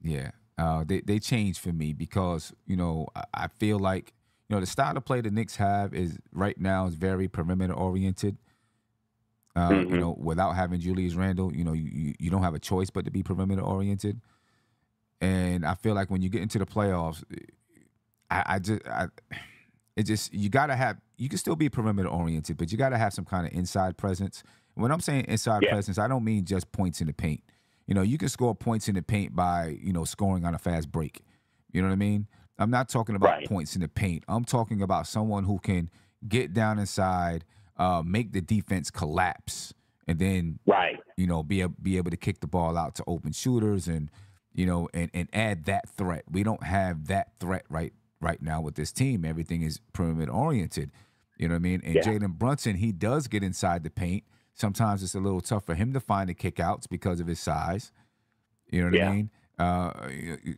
Yeah, uh, they they change for me because you know I, I feel like you know the style of play the Knicks have is right now is very perimeter oriented. Uh, mm-hmm. You know, without having Julius Randle, you know, you, you don't have a choice but to be perimeter oriented. And I feel like when you get into the playoffs, I, I just, I, it just you gotta have. You can still be perimeter oriented, but you gotta have some kind of inside presence. When I'm saying inside yeah. presence, I don't mean just points in the paint. You know, you can score points in the paint by you know scoring on a fast break. You know what I mean? I'm not talking about right. points in the paint. I'm talking about someone who can get down inside uh, make the defense collapse, and then right, you know, be a, be able to kick the ball out to open shooters, and you know, and and add that threat. We don't have that threat right right now with this team. Everything is perimeter oriented. You know what I mean? And yeah. Jalen Brunson, he does get inside the paint. Sometimes it's a little tough for him to find the kickouts because of his size. You know what yeah. I mean? Uh,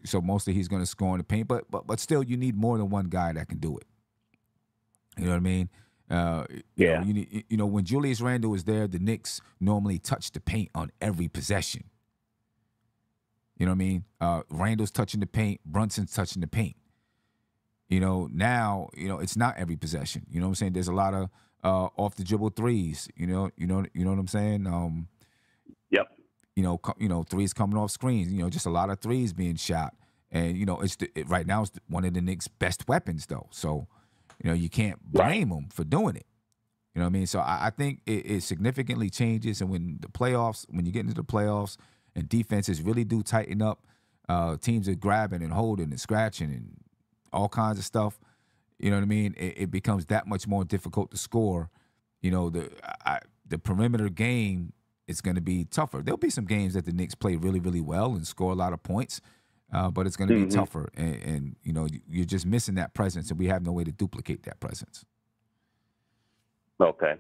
so mostly he's going to score in the paint, but but but still, you need more than one guy that can do it. You know what I mean? Uh, yeah. You know, you, you know, when Julius Randle was there, the Knicks normally touch the paint on every possession. You know what I mean? Uh, Randle's touching the paint, Brunson's touching the paint. You know, now, you know, it's not every possession. You know what I'm saying? There's a lot of uh, off the dribble threes. You know, you know, you know what I'm saying? Um, yep. You know, co- you know, threes coming off screens. You know, just a lot of threes being shot, and you know, it's the, it, right now it's one of the Knicks' best weapons, though. So, you know, you can't blame them for doing it. You know what I mean? So I, I think it, it, significantly changes. And when the playoffs, when you get into the playoffs and defenses really do tighten up, uh, teams are grabbing and holding and scratching and all kinds of stuff. You know what I mean? It, it becomes that much more difficult to score. You know, the I, the perimeter game is going to be tougher. There'll be some games that the Knicks play really, really well and score a lot of points uh, but it's going to mm-hmm. be tougher, and, and, you know you're just missing that presence, and we have no way to duplicate that presence. Okay,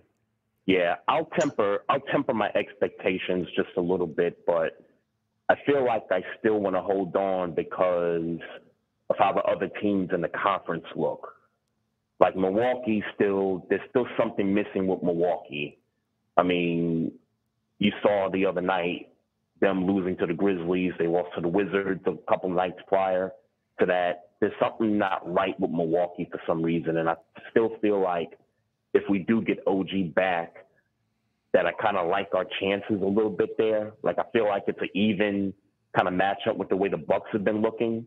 yeah, I'll temper I'll temper my expectations just a little bit, but I feel like I still want to hold on because of how the other teams in the conference look. Like Milwaukee, still there's still something missing with Milwaukee. I mean, you saw the other night them losing to the Grizzlies. They lost to the Wizards a couple nights prior to that. There's something not right with Milwaukee for some reason, and I still feel like if we do get OG back, that I kind of like our chances a little bit there. Like I feel like it's an even kind of matchup with the way the Bucks have been looking,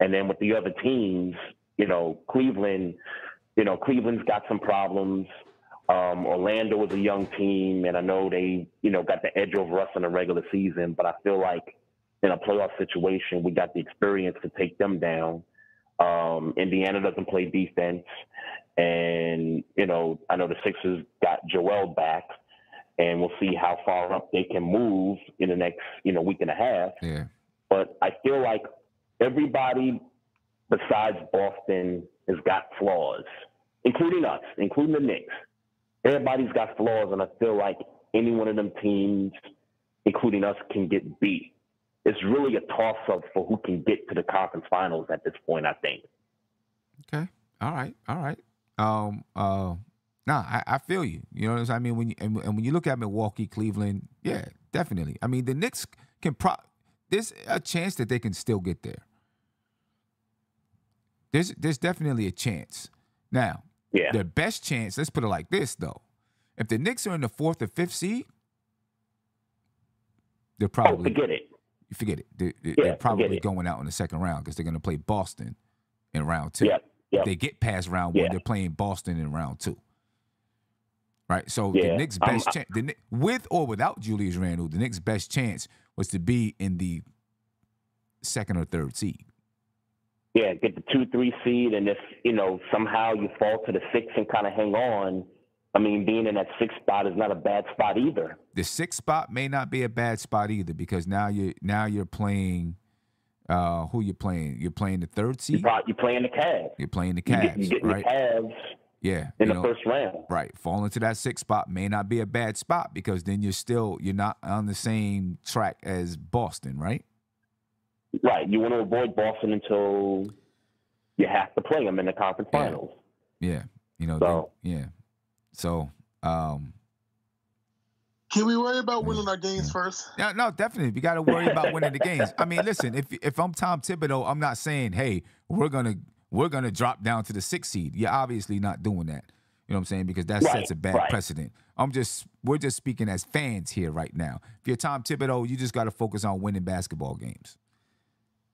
and then with the other teams, you know, Cleveland, you know, Cleveland's got some problems. Um, Orlando is a young team, and I know they, you know, got the edge over us in the regular season. But I feel like in a playoff situation, we got the experience to take them down. Um, Indiana doesn't play defense, and you know, I know the Sixers got Joel back, and we'll see how far up they can move in the next you know week and a half. Yeah. But I feel like everybody besides Boston has got flaws, including us, including the Knicks. Everybody's got flaws, and I feel like any one of them teams, including us, can get beat. It's really a toss up for who can get to the conference finals at this point, I think. Okay. All right. All right. Um. Uh. Nah, I, I feel you. You know what? I mean, when you and, and when you look at Milwaukee, Cleveland, yeah, definitely. I mean, the Knicks can pro. There's a chance that they can still get there. There's there's definitely a chance. Now, Yeah. their best chance. Let's put it like this, though. If the Knicks are in the fourth or fifth seed, they're Oh, probably forget it. you forget it. They, they- Yeah, they're probably going out in the second round because they're going to play Boston in round two. Yep. If they get past round one, Yeah. they're playing Boston in round two. Right. So Yeah, um, the Knicks' best chance, the, with or without Julius Randle, the Knicks' best chance was to be in the second or third seed. Yeah, get the two, three seed, and if you know somehow you fall to the six and kind of hang on, I mean, being in that sixth spot is not a bad spot either. The sixth spot may not be a bad spot either because now you now you're playing. Uh, who you playing? You're playing the third You seed. you're playing the Cavs. You're playing the You Cavs, you getting right? the Cavs Yeah, in you the know, first round. Right. Fall into that sixth spot may not be a bad spot because then you're still you're not on the same track as Boston, right? Right. You want to avoid Boston until you have to play them in the conference Yeah. finals. Yeah. You know, So- then- yeah. So um Can we worry about winning our games first? no, no, definitely. We gotta worry about winning the games. I mean, listen, if if I'm Tom Thibodeau, I'm not saying, hey, we're gonna we're gonna drop down to the sixth seed. You're obviously not doing that. You know what I'm saying? Because that Right, sets a bad right. precedent. I'm just we're just speaking as fans here right now. If you're Tom Thibodeau, you just gotta focus on winning basketball games.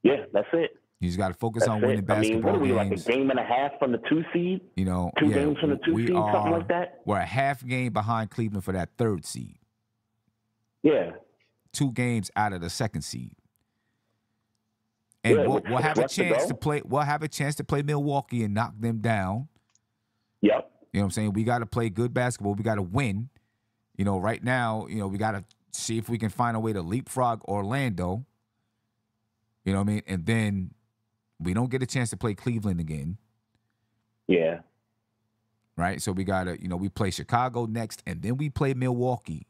Yeah, that's it. You just got to focus That's on winning it. I mean, basketball what are we like a games. game and a half from the two seed? you know, two yeah, games from the two seed, are, something like that? We're a half game behind Cleveland for that third seed. Yeah. Two games out of the second seed. And Yeah, we'll, we'll have a left to chance to play. We'll have a chance to play Milwaukee and knock them down. Yep. You know what I'm saying? We got to play good basketball. We got to win. You know, right now, you know, we got to see if we can find a way to leapfrog Orlando. You know what I mean? And then we don't get a chance to play Cleveland again. Yeah. right? So we gotta, you know, we play Chicago next, and then we play Milwaukee,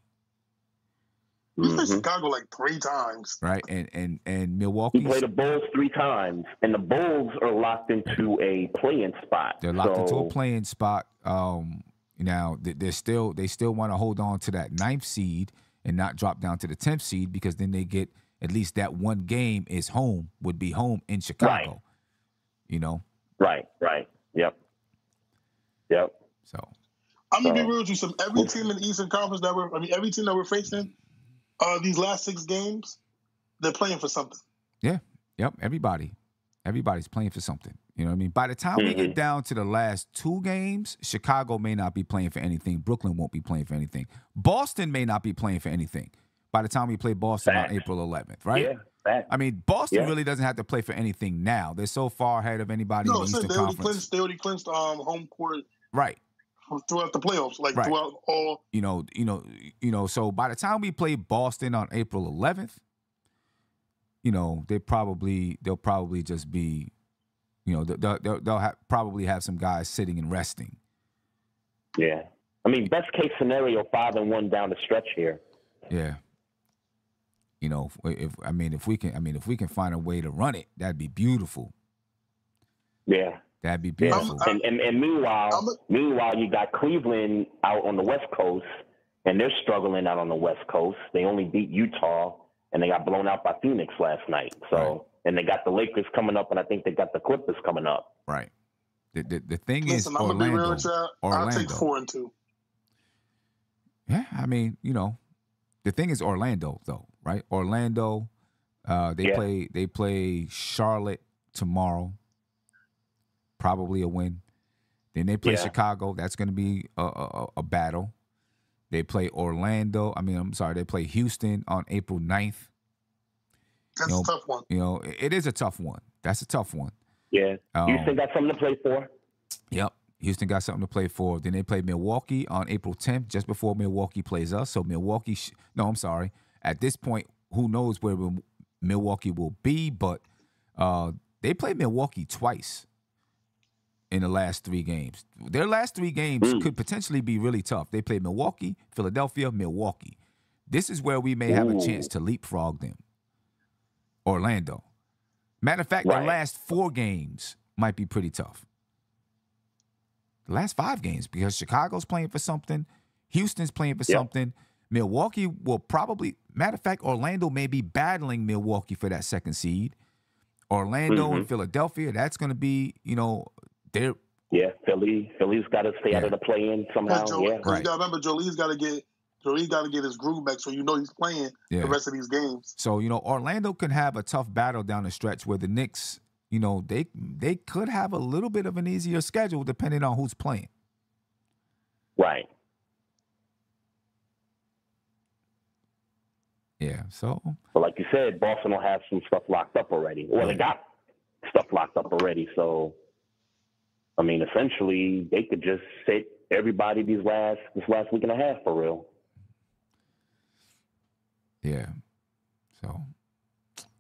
We played Mhm. Chicago like three times. right? And and and Milwaukee. We Milwaukee, play the Bulls three times, and the Bulls are locked into a play-in spot. they're locked into a playing spot. Um, now they're still they still want to hold on to that ninth seed and not drop down to the tenth seed because then they get at least that one game is home would be home in Chicago. You know, Right. Right. Yep. Yep. so I'm gonna be real with you. Some every team in the Eastern Conference that we're, I mean, every team that we're facing, uh, these last six games, they're playing for something. yeah, yep. Everybody, everybody's playing for something. You know what I mean? By the time we get Mhm. down to the last two games, Chicago may not be playing for anything. Brooklyn won't be playing for anything. Boston may not be playing for anything. By the time we play Boston on April 11th, right? Yeah. That. I mean, Boston Yeah. really doesn't have to play for anything now. They're so far ahead of anybody No, in the so Eastern they already Conference. clinched. They already clinched um, home court Right. throughout the playoffs, like Right. throughout all. You know, you know, you know, so by the time we play Boston on April 11th, you know, they probably they'll probably just be you know, they'll they'll, they'll have, probably have some guys sitting and resting. Yeah. I mean, best case scenario, five and one down the stretch here. Yeah. You know, if, if I mean if we can I mean if we can find a way to run it, that'd be beautiful. Yeah. That'd be beautiful. I'm- and, and and meanwhile, a- meanwhile, you got Cleveland out on the West Coast, and they're struggling out on the West Coast. They only beat Utah, and they got blown out by Phoenix last night. So, Right. and they got the Lakers coming up, and I think they got the Clippers coming up. right. The, the the thing Listen, is I'm gonna be real Orlando. with you. I'll take four and two. Yeah, I mean, you know, the thing is Orlando though, right? Orlando, uh, they Yeah. play they play Charlotte tomorrow. Probably a win. Then they play Yeah. Chicago. That's going to be a, a, a battle. They play Orlando. I mean, I'm sorry. They play Houston on April 9th. That's No. a tough one. You know, it- it is a tough one. That's a tough one. Yeah, Um, Houston got something to play for. Yep. Houston got something to play for. Then they play Milwaukee on April 10th, just before Milwaukee plays us. So Milwaukee, sh- no, I'm sorry. At this point, who knows where Milwaukee will be? But uh, they played Milwaukee twice in the last three games. Their last three games Mm. could potentially be really tough. They played Milwaukee, Philadelphia, Milwaukee. This is where we may have a chance to leapfrog them. Orlando. Matter of fact, the last four games might be pretty tough. The last five games, because Chicago's playing for something, Houston's playing for Yep. something. Milwaukee will probably, matter of fact, Orlando may be battling Milwaukee for that second seed. Orlando Mm-hmm. and Philadelphia, that's going to be, you know, they're Yeah, Philly. Philly's got to stay out of the play-in somehow. Because Joe, Yeah. 'cause Right. you got to remember, Jolie's got to get Jolie's got to get his groove back, so you know he's playing Yeah. the rest of these games. So you know, Orlando can have a tough battle down the stretch where the Knicks, you know, they they could have a little bit of an easier schedule depending on who's playing. Right. Yeah. So But like you said, Boston will have some stuff locked up already. Well, they got stuff locked up already. So, I mean, essentially, they could just sit everybody these last this last week and a half for real. yeah. So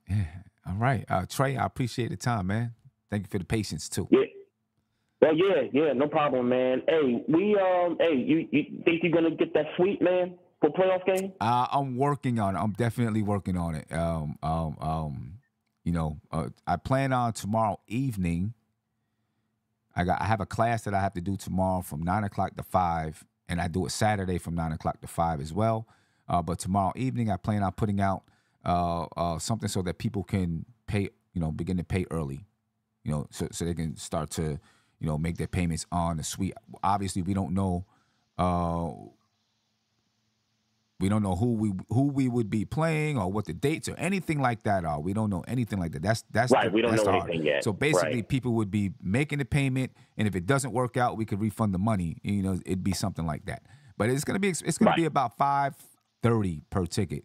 yeah. All right, uh, Trey. I appreciate the time, man. Thank you for the patience too. Yeah. Well, yeah, yeah, no problem, man. Hey, we um, hey, you you think you're gonna get that sweet, man, for playoff game? Uh, I'm working on it. I'm definitely working on it. Um, um, um, you know, uh, I plan on tomorrow evening. I got I have a class that I have to do tomorrow from nine o'clock to five, and I do it Saturday from nine o'clock to five as well. Uh, but tomorrow evening, I plan on putting out uh, uh, something so that people can pay, you know, begin to pay early, you know, so so they can start to, you know, make their payments on the suite. Obviously, we don't know. We don't know who we who we would be playing or what the dates or anything like that are. We don't know anything like that. That's that's Right, the- we don't know hard. anything yet. So basically, Right. people would be making the payment, and if it doesn't work out, we could refund the money. You know, it'd be something like that. But it's gonna be it's gonna be about five thirty per ticket,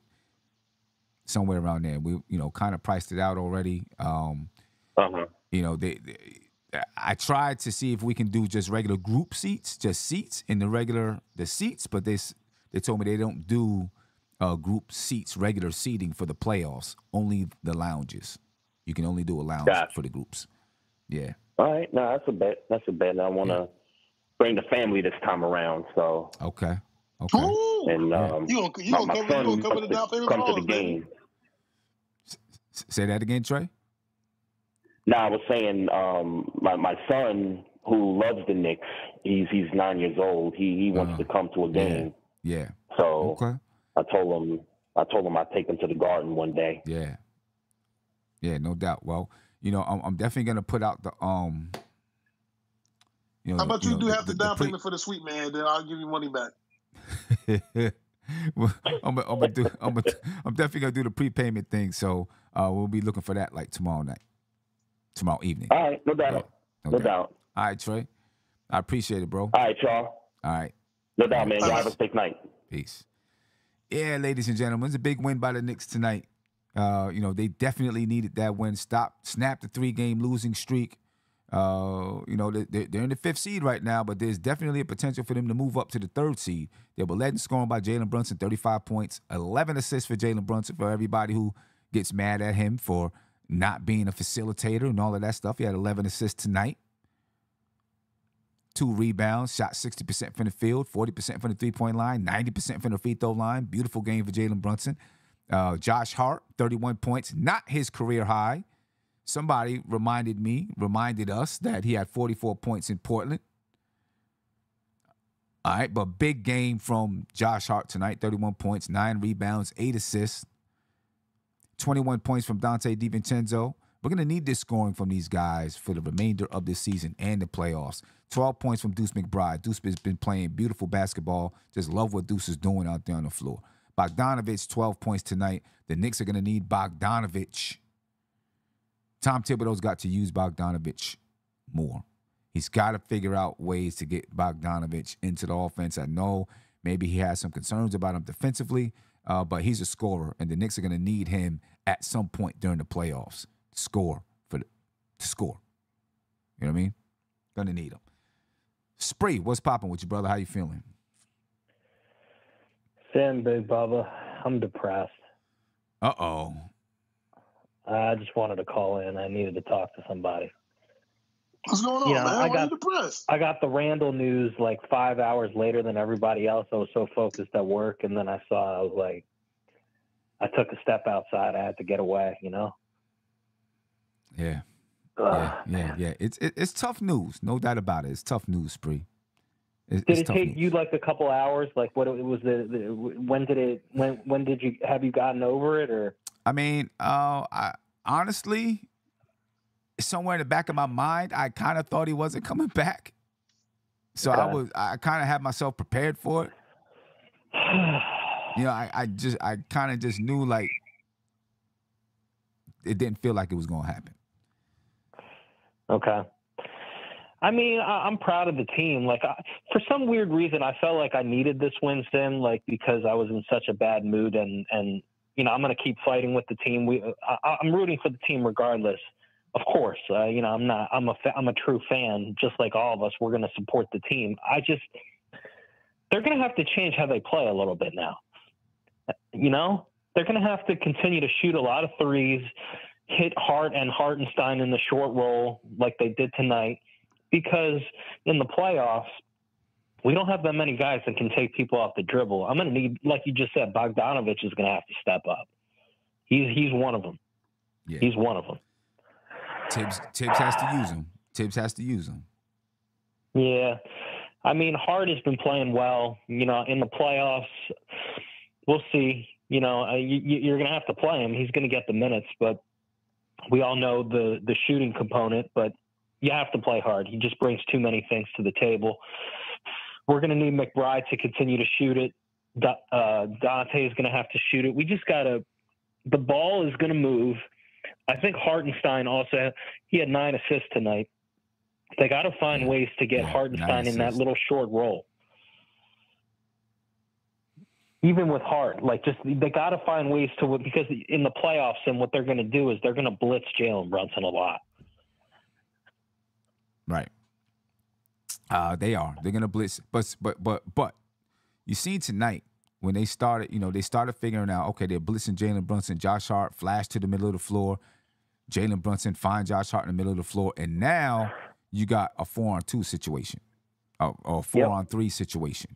somewhere around there. We you know kind of priced it out already. Um, Uh huh. you know they, they- i tried to see if we can do just regular group seats just seats in the regular the seats but they s- they told me they don't do uh, group seats regular seating for the playoffs only the lounges you can only do a lounge Gotcha. for the groups yeah All right, no, that's a bet. That's a bet. And I want to bring the family this time around. So, okay okay Ooh, and um, you gonna you my, gonna my cover, son you gonna cover the down come for to the of them, baby. game. S- say that again trey No, I was saying um, my my son who loves the Knicks. He's he's nine years old. He he wants Uh, to come to a game. Yeah So okay I told him I told him I'd take him to the Garden one day. yeah yeah no doubt well you know i'm, I'm definitely gonna put out the um you know How about the- you, know, do the- half the, the- the down pre- payment for the sweet man? Then I'll give you money back. [laughs] Well, I'm gonna I'm gonna do I'm gonna, I'm definitely gonna do the prepayment thing. So uh, we'll be looking for that like tomorrow night, tomorrow evening. All right, no doubt, Yeah, no, no doubt. doubt. All right, Trey. I appreciate it, bro. All right, y'all. All right, No doubt, man. Y'all have a safe night. peace. Yeah, ladies and gentlemen, it's a big win by the Knicks tonight. Uh, you know they definitely needed that win. Stop, snap the three game losing streak. Uh, you know, they're, they're in the fifth seed right now, but there's definitely a potential for them to move up to the third seed. They were led in scoring by Jalen Brunson, 35 points, 11 assists for Jalen Brunson. For everybody who gets mad at him for not being a facilitator and all of that stuff, he had 11 assists tonight. Two rebounds, shot 60% from the field, 40% from the three point line, 90% from the free throw line. Beautiful game for Jalen Brunson. Uh, Josh Hart, 31 points, not his career high. Somebody reminded me, reminded us that he had 44 points in Portland. All right, but big game from Josh Hart tonight 31 points, nine rebounds, eight assists, 21 points from Donte DiVincenzo. We're going to need this scoring from these guys for the remainder of this season and the playoffs. 12 points from Deuce McBride. Deuce has been playing beautiful basketball. Just love what Deuce is doing out there on the floor. Bogdanovich, 12 points tonight. The Knicks are going to need Bogdanovich. Tom Thibodeau's got to use Bogdanovich more. He's got to figure out ways to get Bogdanovich into the offense. I know maybe he has some concerns about him defensively, uh, but he's a scorer, and the Knicks are going to need him at some point during the playoffs to score for the, to score. You know what I mean? Going to need him. Spree, what's popping with you, brother? How you feeling? Sam, Big Bubba, I'm depressed. Uh oh. I just wanted to call in. I needed to talk to somebody. What's going on, You know, man? I Why got- you depressed? I got the Randle news like five hours later than everybody else. I was so focused at work, and then I saw. I was like, I took a step outside. I had to get away. You know. Yeah, Ugh, yeah, yeah, yeah. It's it, it's tough news, no doubt about it. It's tough news, Spree. It, Did it's it take news. you like a couple hours? Like what it was the, the when did it when when did you have you gotten over it or I mean, uh, I honestly, somewhere in the back of my mind, I kind of thought he wasn't coming back. So I was, I kind of had myself prepared for it. You know, I, I just, I kind of just knew like it didn't feel like it was gonna happen. Okay. I mean, I, I'm proud of the team. Like, I, for some weird reason, I felt like I needed this win, Sim, like because I was in such a bad mood, and and you know, I'm to keep fighting with the team. We, I, I'm rooting for the team regardless. Of course, uh, you know, I'm not. I'm a. I'm a true fan, just like all of us. We're to support the team. I just, they're to have to change how they play a little bit now. You know, they're to have to continue to shoot a lot of threes, hit Hart and Hartenstein in the short roll like they did tonight, because in the playoffs, we don't have that many guys that can take people off the dribble. I'm going to need, like you just said, Bogdanovich is going to have to step up. He's he's one of them. Yeah, He's one of them. Thibs, Thibs has to use him. Thibs has to use him. Yeah. I mean, Hart has been playing well. You know, in the playoffs, we'll see. You know, you, you're going to have to play him. He's going to get the minutes, but we all know the the shooting component. But you have to play hard. He just brings too many things to the table. We're going to need McBride to continue to shoot it. Uh, Donte is going to have to shoot it. We just got to. The ball is going to move. I think Hartenstein also. He had nine assists tonight. They got to find Yeah. ways to get Yeah, Hartenstein in that little short roll. Even with Hart, like just they got to find ways to because in the playoffs and what they're going to do is they're going to blitz Jalen Brunson a lot. Right. Uh, they are. They're gonna blitz, but but but but you see tonight when they started. You know, they started figuring out. Okay, they're blitzing Jalen Brunson. Josh Hart flash to the middle of the floor. Jalen Brunson find Josh Hart in the middle of the floor, and now you got a four on two situation, or, or a four Yep. on three situation,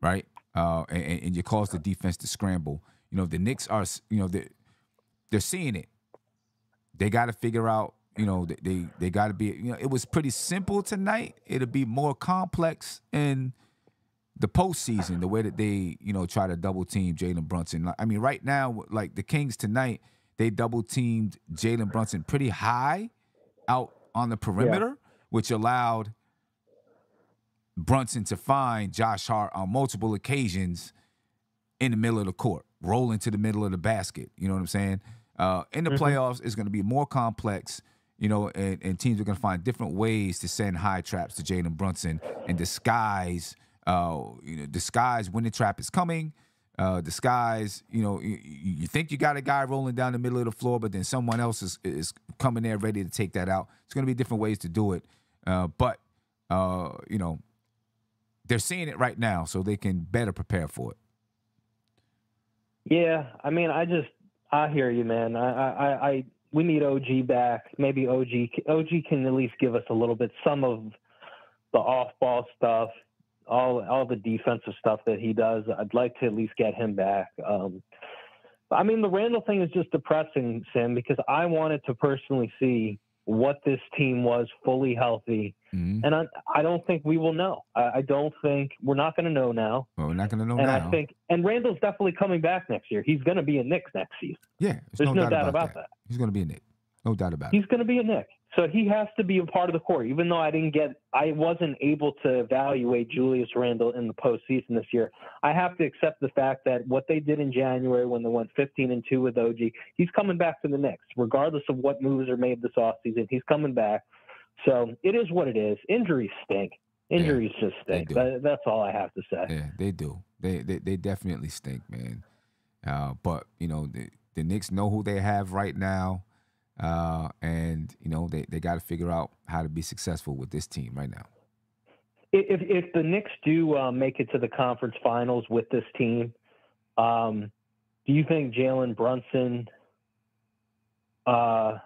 right? Uh, and, and you cause the defense to scramble. You know, the Knicks are. You know, they they're seeing it they got to figure out you know they they, they got to be you know it was pretty simple tonight it'll be more complex in the postseason the way that they you know try to double team Jalen Brunson I mean right now like the Kings tonight they double teamed Jalen Brunson pretty high out on the perimeter which allowed Brunson to find Josh Hart on multiple occasions in the middle of the court, rolling to the middle of the basket. You know what I'm saying? Uh, in the playoffs, it's going to be more complex, you know, and, and teams are going to find different ways to send high traps to Jalen Brunson and disguise, uh, you know, disguise when the trap is coming. Uh, disguise, you know, you, you think you got a guy rolling down the middle of the floor, but then someone else is, is coming there ready to take that out. It's going to be different ways to do it. Uh, but, uh, you know, they're seeing it right now, so they can better prepare for it. Yeah, I mean, I just I hear you, man. I I, I we need OG back. Maybe OG OG can at least give us a little bit some of the off ball stuff, all all the defensive stuff that he does. I'd like to at least get him back. Um, I mean, the Randle thing is just depressing, Sam, because I wanted to personally see what this team was fully healthy, Mhm. and I I don't think we will know. I, I don't think we're not going to know now. Well, we're not going to know And now. I think, and Randle's definitely coming back next year. He's going to be a Knicks next season. yeah, There's no, doubt, about that. He's going to be a Knick. No doubt about it. He's going to be a Knick. So he has to be a part of the core. Even though I didn't get, I wasn't able to evaluate Julius Randle in the postseason this year. I have to accept the fact that what they did in January when they went 15 and two with OG, he's coming back to the Knicks, regardless of what moves are made this offseason. He's coming back. So it is what it is. Injuries stink. Injuries just stink. That, that's all I have to say. Yeah, they do. They they, they definitely stink, man. Uh, but you know the the Knicks know who they have right now, uh, and you know they, they got to figure out how to be successful with this team right now. if if the Knicks do uh, make it to the conference finals with this team, um, do you think Jalen Brunson uh,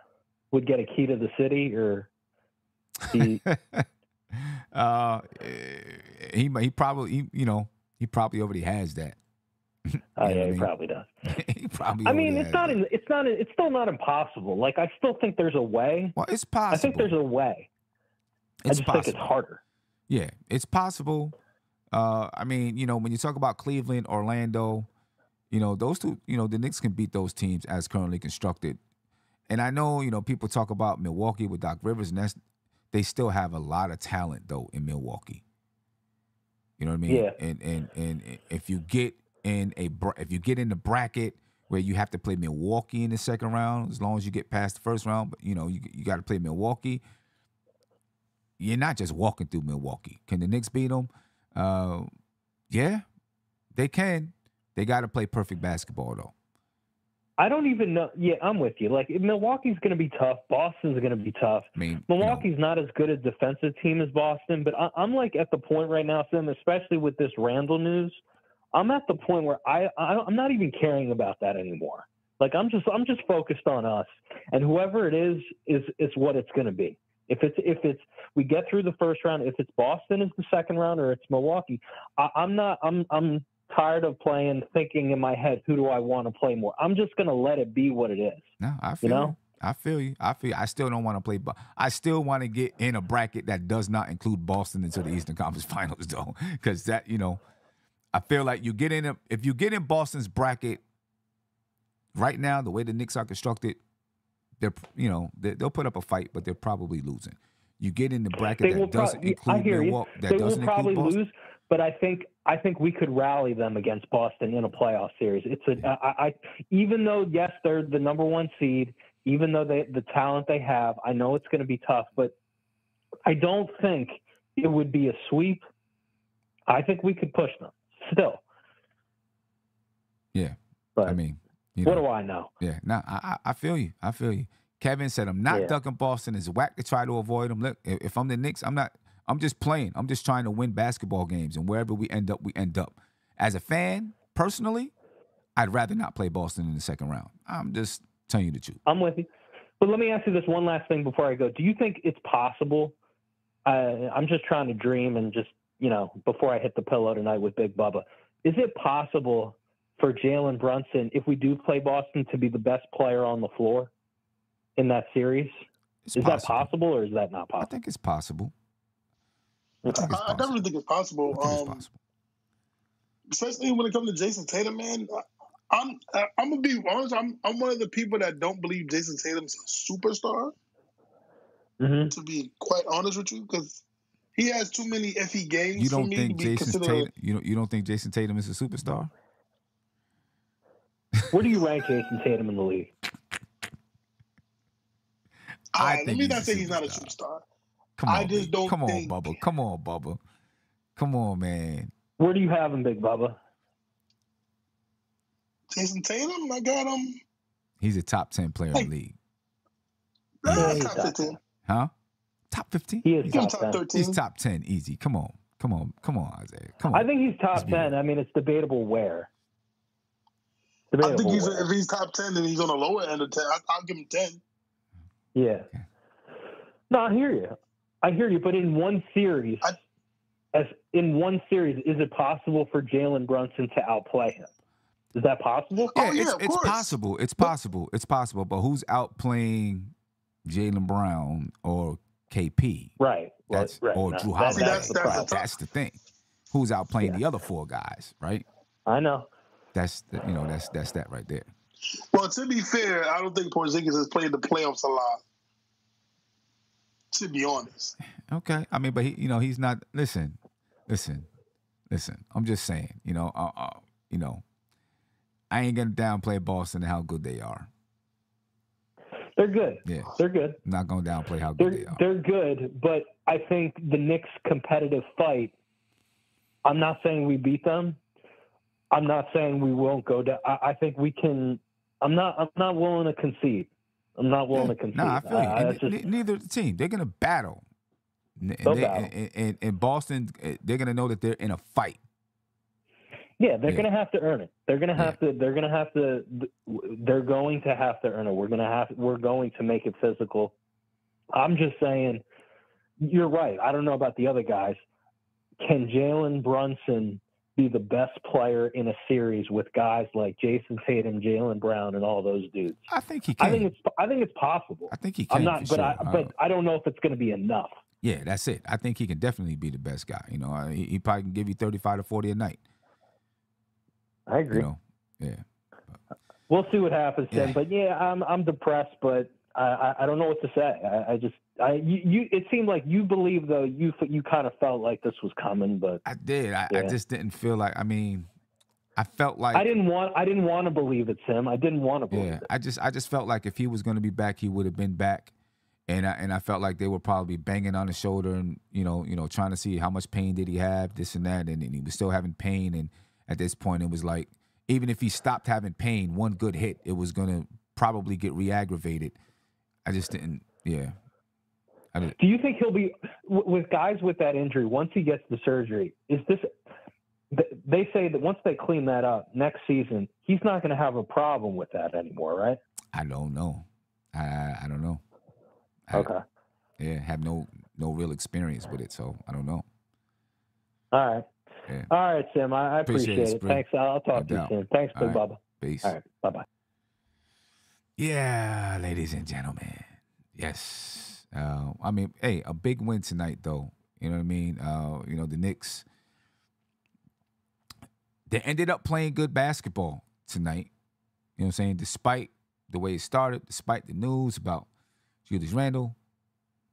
would get a key to the city, or [laughs] he, uh, he he probably he, you know he probably already has that. Know yeah, I he probably does. [laughs] he probably. I mean, it's not. it's not. It's still not impossible. Like I still think there's a way. Well, it's possible. I think there's a way. It's I just possible. think it's harder. Yeah, it's possible. Uh, I mean, you know, when you talk about Cleveland, Orlando, you know, those two, you know, the Knicks can beat those teams as currently constructed. And I know, you know, people talk about Milwaukee with Doc Rivers, and that's they still have a lot of talent though in Milwaukee. You know what I mean? Yeah. And and and if you get in a if you get in the bracket where you have to play Milwaukee in the second round, as long as you get past the first round, but you know, you you got to play Milwaukee you're not just walking through Milwaukee. Can the Knicks beat them? Uh, yeah, they can. They got to play perfect basketball though. I don't even know. Yeah, I'm with you. Like Milwaukee's going to be tough. Boston's going to be tough. I mean, you know, Milwaukee's not as good a defensive team as Boston, but I, I'm like at the point right now, Sim, especially with this Randle news. I'm at the point where I, I I'm not even caring about that anymore. Like I'm just I'm just focused on us, and whoever it is is is what it's going to be. If it's if it's we get through the first round, if it's Boston is the second round or it's Milwaukee, I, I'm not I'm I'm tired of playing thinking in my head who do I want to play more. I'm just going to let it be what it is. no, I feel you. know? I feel you. I feel. I still don't want to play, but I still want to get in a bracket that does not include Boston into the Eastern Conference [laughs] Finals, though, because that you know, I feel like you get in if you get in Boston's bracket right now, the way the Knicks are constructed, they're you know they, they'll put up a fight, but they're probably losing. You get in the bracket They will that doesn't I include. Milwaukee, that they will doesn't probably include Boston. lose, but I think I think we could rally them against Boston in a playoff series. It's a I, I even though yes they're the number one seed, even though they the talent they have, I know it's going to be tough, but I don't think it would be a sweep. I think we could push them still. Yeah, But I mean, you what know, do I know? Yeah, no, I, I I feel you. I feel you. Kevin said, "I'm not Yeah. ducking Boston. It's whack to try to avoid them. Look, if, if I'm the Knicks, I'm not. I'm just playing. I'm just trying to win basketball games, and wherever we end up, we end up. As a fan, personally, I'd rather not play Boston in the second round. I'm just telling you the truth. I'm with you. But let me ask you this one last thing before I go. Do you think it's possible? Uh, I'm just trying to dream and just, you know, before I hit the pillow tonight with Big Bubba, is it possible for Jalen Brunson, if we do play Boston, to be the best player on the floor in that series? It's is that possible or is that not I possible? think it's possible. I think it's possible. I definitely think it's possible. I think it's Um, possible. especially when it comes to Jayson Tatum, man. I- I'm I- I'm gonna be honest. I'm I'm one of the people that don't believe Jayson Tatum's a superstar. hmm To be quite honest with you, because he has too many iffy games You don't me think to be Jayson. Tatum? You don't. You don't think Jayson Tatum is a superstar? Where do you [laughs] rank Jayson Tatum in the league? All I right, let think me he's not a say he's not a superstar. superstar. Come on, I just B. don't Come on, think- Bubba. Come on, Bubba. Come on, man. Where do you have him, Big Bubba? Jayson Tatum, I got him. He's a top ten player in the league, Yeah, he's top top 15. huh? Top fifteen. He is He's top top 10. 13. He's top ten, easy. Come on, come on, come on, Isaiah. Come on. I think he's top Let's 10. I mean, it's debatable where. I think he's where. if he's top ten, then he's on the lower end of ten. I, I'll give him ten. Yeah. No, I hear you. I hear you. But in one series, I- as in one series, is it possible for Jalen Brunson to outplay him? Is that possible? yeah, Oh, yeah, it's, of it's possible. It's possible. It's possible. But who's outplaying Jaylen Brown or KP? Right. That's right. or No, Jrue that- Holiday. that's the That's- problem. That's the thing. Who's outplaying Yeah. the other four guys? Right. I know. That's the, you know that's that's that right there. Well, to be fair, I don't think Porzingis has played the playoffs a lot. To be honest, Okay. I mean, but he, you know, he's not. Listen, listen, listen. I'm just saying. You know, uh, uh, you know, I ain't gonna downplay Boston and how good they are. They're good. Yeah, They're good. Not gonna downplay how good they They're they're good, but I think the Knicks' competitive fight. I'm not saying we beat them. I'm not saying we won't go down. I, I think we can. I'm not. I'm not willing to concede. I'm not willing to concede. Nah, I feel you. I- And that's ne- just- ne- neither the team. They're gonna battle. And, battle. and, and, and Boston, eh, they're gonna know that they're in a fight. Yeah, they're Yeah. going to have to earn it. They're going to Yeah. have to. They're going to have to. They're going to have to earn it. We're going to have. We're going to make it physical. I'm just saying. You're right. I don't know about the other guys. Can Jalen Brunson be the best player in a series with guys like Jayson Tatum, Jaylen Brown, and all those dudes? I think he can. I think it's. I think it's possible. I think he can. I'm not, but sure. I, Uh, but I don't know if it's going to be enough. yeah, that's it. I think he can definitely be the best guy. You know, uh, he, he probably can give you thirty five to forty a night. I agree. You know, yeah. We'll see what happens, Tim. Yeah. But yeah, I'm I'm depressed, but I, I, I don't know what to say. I, I just I you, you it seemed like you believe though you you kind of felt like this was coming, but I did. I, I just didn't feel like. I mean, I felt like I didn't want I didn't want to believe it, Tim. I didn't want to believe Yeah, it. I just I just felt like if he was going to be back, he would have been back, and I, and I felt like they were probably banging on his shoulder and you know you know trying to see how much pain did he have, this and that, and, and he was still having pain, and at this point it was like even if he stopped having pain, one good hit, it was gonna probably get re-aggravated. I just didn't, yeah. I didn't, Do you think he'll be with guys with that injury once he gets the surgery? Is this? They say that once they clean that up next season, he's not going to have a problem with that anymore, right? I don't know. I I don't know. I, Okay. Yeah, have no no real experience with it, so I don't know. All right. Yeah. All right, Tim. I, I Appreciate appreciate, it. Thanks. I'll No talk to you soon. Thanks, Big right. Bubba. Peace. All right. Bye bye. Yeah, ladies and gentlemen. Yes. Uh, I mean, hey, a big win tonight, though. You know what I mean? Uh, you know, the Knicks, they ended up playing good basketball tonight. You know what I'm saying? Despite the way it started, despite the news about Julius Randle,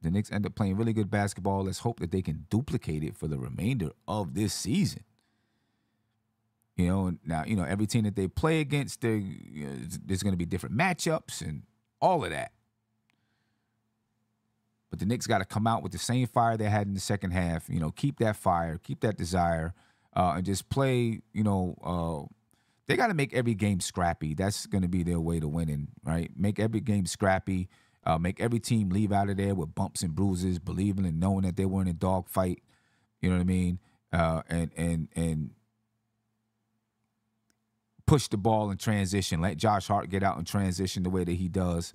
the Knicks end up playing really good basketball. Let's hope that they can duplicate it for the remainder of this season. You know, now you know every team that they play against, they you know, there's going to be different matchups and all of that. But the Knicks got to come out with the same fire they had in the second half. You know, keep that fire, keep that desire, uh, and just play. You know, uh, they got to make every game scrappy. That's going to be their way to winning, right? Make every game scrappy. Uh, make every team leave out of there with bumps and bruises, believing and knowing that they were in a dog fight. You know what I mean? Uh, and and and push the ball in transition. Let Josh Hart get out in transition the way that he does.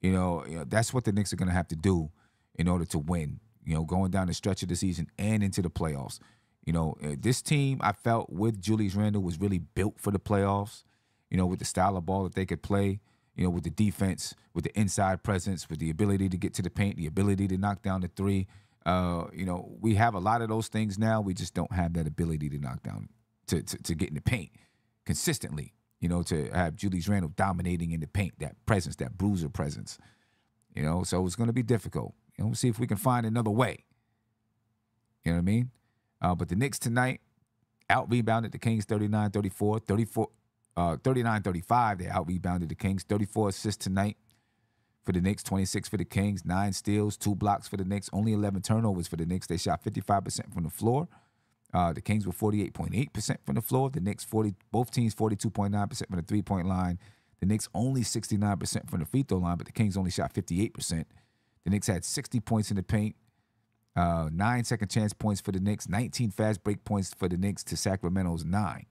You know, you know, that's what the Knicks are going to have to do in order to win. You know, going down the stretch of the season and into the playoffs. You know, uh, this team I felt with Julius Randle was really built for the playoffs. You know, with the style of ball that they could play. You know, with the defense, with the inside presence, with the ability to get to the paint, the ability to knock down the three. Uh, you know, we have a lot of those things now. We just don't have that ability to knock down to to, to get in the paint consistently. You know, to have Julius Randle dominating in the paint, that presence, that bruiser presence. You know, so it's going to be difficult. You know, we'll see if we can find another way. You know what I mean? Uh, but the Knicks tonight out rebounded the Kings 39 34, 34, uh, 39 35. They out rebounded the Kings. 34 assists tonight for the Knicks, 26 for the Kings, nine steals, two blocks for the Knicks, only 11 turnovers for the Knicks. They shot 55% from the floor. Uh, the Kings were 48.8% from the floor. The Knicks 40, both teams 42.9% from the three point line. The Knicks only 69% from the free throw line, but the Kings only shot 58%. The Knicks had 60 points in the paint, uh, nine second chance points for the Knicks, 19 fast break points for the Knicks to Sacramento's nine.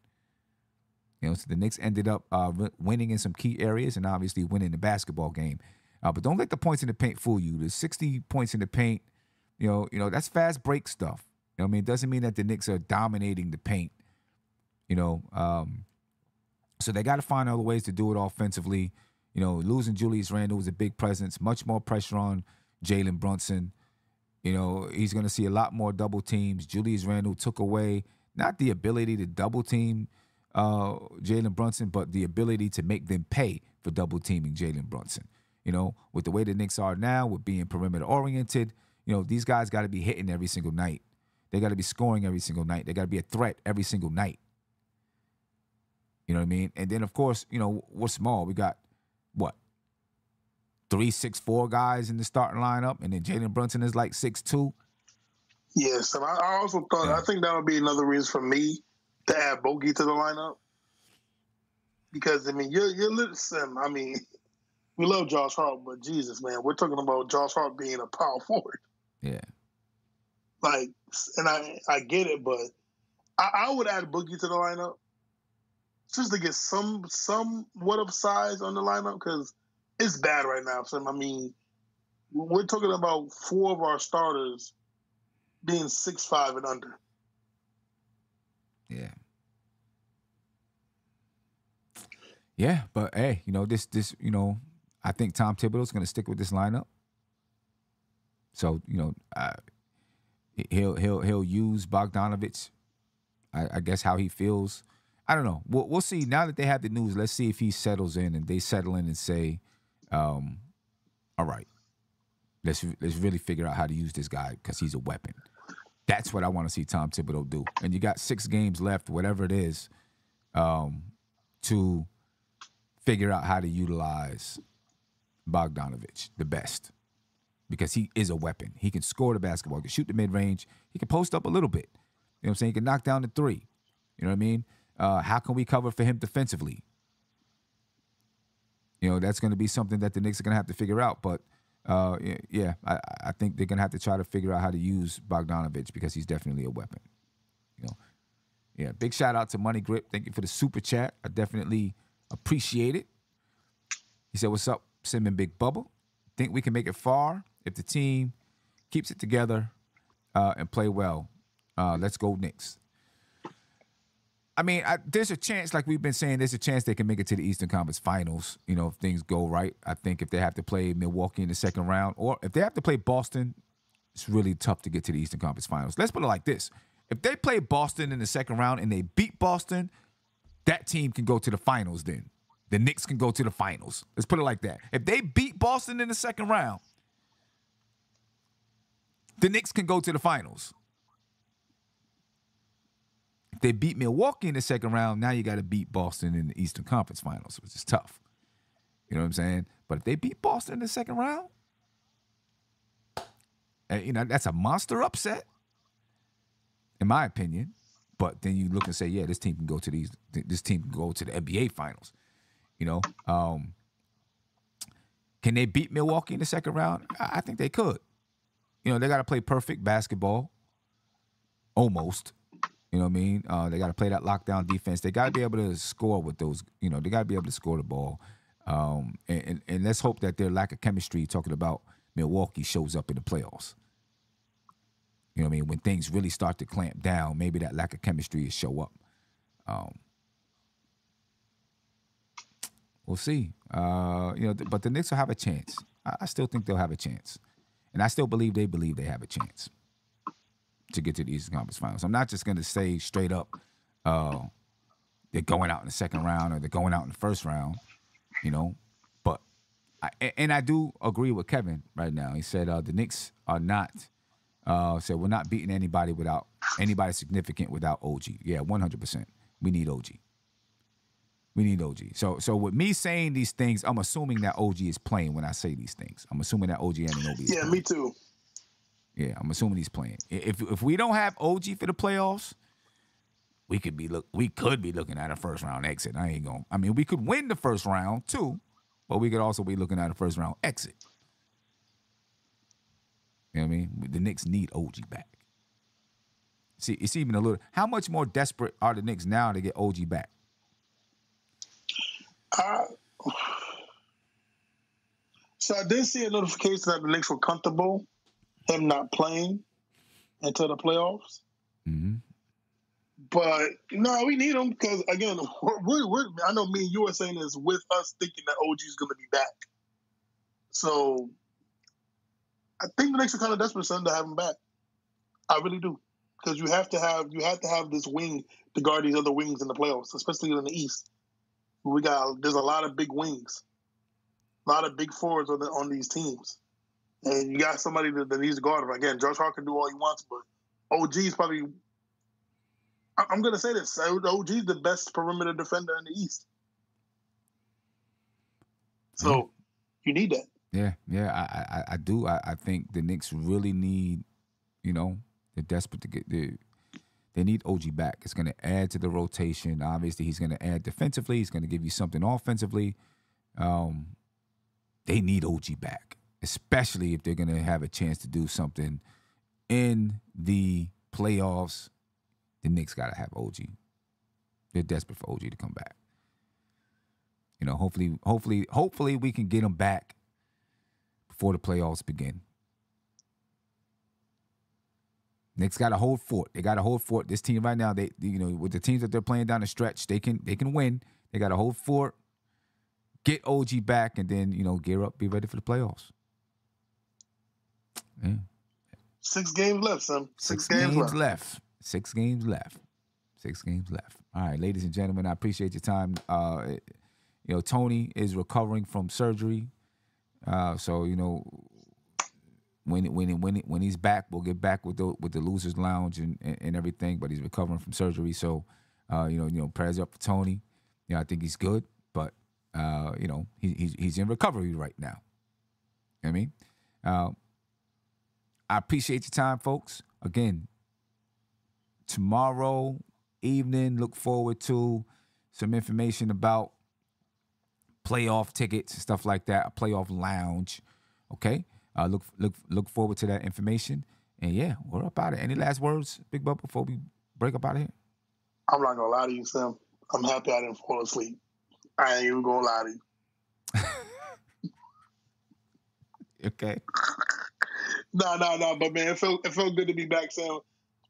You know, so the Knicks ended up uh, winning in some key areas and obviously winning the basketball game. Uh, but don't let the points in the paint fool you. There's 60 points in the paint. You know, you know that's fast break stuff. You know, I mean, it doesn't mean that the Knicks are dominating the paint. You know, um, so they got to find other ways to do it offensively. You know, losing Julius Randle was a big presence. Much more pressure on Jalen Brunson. You know, he's going to see a lot more double teams. Julius Randle took away not the ability to double team uh, Jalen Brunson, but the ability to make them pay for double teaming Jalen Brunson. You know, with the way the Knicks are now, with being perimeter oriented, you know, these guys got to be hitting every single night. They got to be scoring every single night. They got to be a threat every single night. You know what I mean? And then, of course, you know, we're small. We got what? Three, six, four guys in the starting lineup, and then Jalen Brunson is like six two. Yes, and I, also thought Yeah. I think that would be another reason for me to add Bogey to the lineup because I mean you're you're listen. I mean, [laughs] we love Josh Hart, but Jesus, man, we're talking about Josh Hart being a power [laughs] forward. Yeah. Like, and I I get it, but I, I would add Boogie to the lineup just to get some somewhat of size on the lineup because it's bad right now. So I mean, we're talking about four of our starters being six five and under. Yeah. Yeah, but hey, you know this this you know I think Tom Thibodeau's going to stick with this lineup. So you know uh, he'll he'll he'll use Bogdanovich. I, I, guess how he feels. I don't know. We'll, we'll see. Now that they have the news, let's see if he settles in and they settle in and say, um, "All right, let's let's really figure out how to use this guy because he's a weapon." That's what I want to see Tom Thibodeau do. And you got six games left, whatever it is, um, to figure out how to utilize Bogdanovich the best because he is a weapon. He can score the basketball, he can shoot the mid range, he can post up a little bit. You know what I'm saying? He can knock down the three. You know what I mean? Uh, how can we cover for him defensively? You know, that's going to be something that the Knicks are going to have to figure out. But uh, yeah, I, I think they're going to have to try to figure out how to use Bogdanovich because he's definitely a weapon. You know, yeah. Big shout out to Money Grip. Thank you for the super chat. I definitely appreciate it. He said, "What's up, Simon Big Bubba? Think we can make it far if the team keeps it together uh, and play well. Uh, let's go Knicks." I mean, I, there's a chance, like we've been saying, there's a chance they can make it to the Eastern Conference Finals. You know, if things go right. I think if they have to play Milwaukee in the second round, or if they have to play Boston, it's really tough to get to the Eastern Conference Finals. Let's put it like this: if they play Boston in the second round and they beat Boston, that team can go to the finals. Then the Knicks can go to the finals. Let's put it like that. If they beat Boston in the second round, the Knicks can go to the finals If they beat Milwaukee in the second round, now you got to beat Boston in the Eastern Conference Finals, which is tough. You know what I'm saying? But if they beat Boston in the second round, eh, you know that's a monster upset, in my opinion. But then you look and say, yeah, this team can go to these. This team can go to the NBA Finals. You know, um, can they beat Milwaukee in the second round? I think they could. You know, they got to play perfect basketball, almost. You know what I mean? Uh, they got to play that lockdown defense. They got to be able to score with those. You know, they got to be able to score the ball. Um, and, and, and let's hope that their lack of chemistry, talking about Milwaukee, shows up in the playoffs. You know what I mean? When things really start to clamp down, maybe that lack of chemistry will show up. Um, we'll see. Uh, you know, but the Knicks will have a chance. I, I still think they'll have a chance, and I still believe they believe they have a chance to get to the Eastern Conference Finals. I'm not just going to say straight up uh, they're going out in the second round or they're going out in the first round, you know. But I, and I do agree with Kevin right now. He said uh, the Knicks are not uh, said we're not beating anybody without anybody significant without OG. Yeah, 100. percent We need OG. We need OG. So so with me saying these things, I'm assuming that OG is playing when I say these things. I'm assuming that OG Anunoby. Yeah, playing. me too. Yeah, I'm assuming he's playing. If if we don't have OG for the playoffs, we could be look we could be looking at a first round exit. I ain't going. I mean, we could win the first round too, but we could also be looking at a first round exit. You know what I mean? The Knicks need OG back. See, it's even a little. How much more desperate are the Knicks now to get OG back? Uh, so I did see a notification that the Knicks were comfortable him not playing until the playoffs. Mm-hmm. But no, we need him because again, we're, we're, I know me and you are saying this with us thinking that OG is going to be back. So I think the Knicks are kind of desperate son to have him back. I really do because you have to have you have to have this wing to guard these other wings in the playoffs, especially in the East. We got there's a lot of big wings, a lot of big forwards on the, on these teams and you got somebody that, that needs to guard him. Again, Josh Hart can do all he wants, but OG is probably. I'm going to say this: OG is the best perimeter defender in the East. So you need that. Yeah, yeah, I, I, I do. I, I think the Knicks really need, you know, they're desperate to get the. They need OG back. It's going to add to the rotation. Obviously, he's going to add defensively. He's going to give you something offensively. Um, they need OG back especially if they're going to have a chance to do something in the playoffs, the Knicks got to have OG. They're desperate for OG to come back. You know, hopefully, hopefully, hopefully we can get him back before the playoffs begin. Knicks got to hold fort. They got to hold fort. This team right now, they you know, with the teams that they're playing down the stretch, they can they can win. They got to hold fort, get OG back, and then you know gear up, be ready for the playoffs. Yeah. Six games left, son. Six, Six games, games left. left. Six games left. Six games left. All right, ladies and gentlemen, I appreciate your time. Uh, you know, Tony is recovering from surgery, uh, so you know when when when when he's back, we'll get back with the with the losers lounge and, and, and everything. But he's recovering from surgery, so uh, you know you know prayers up for Tony. You know, I think he's good, but uh, you know he, he's he's in recovery right now. You know I mean, uh, I appreciate your time, folks. Again, tomorrow evening, look forward to some information about playoff tickets and stuff like that. A playoff lounge, okay. Uh, look look look forward to that information. And yeah, we're about it. Any last words, Big Bub, before we break up out of here? I'm not gonna lie to you, Sam. I'm happy I didn't fall asleep. I ain't even gonna lie to you. [laughs] okay. no, no, no. But man, it felt it felt good to be back, Sam.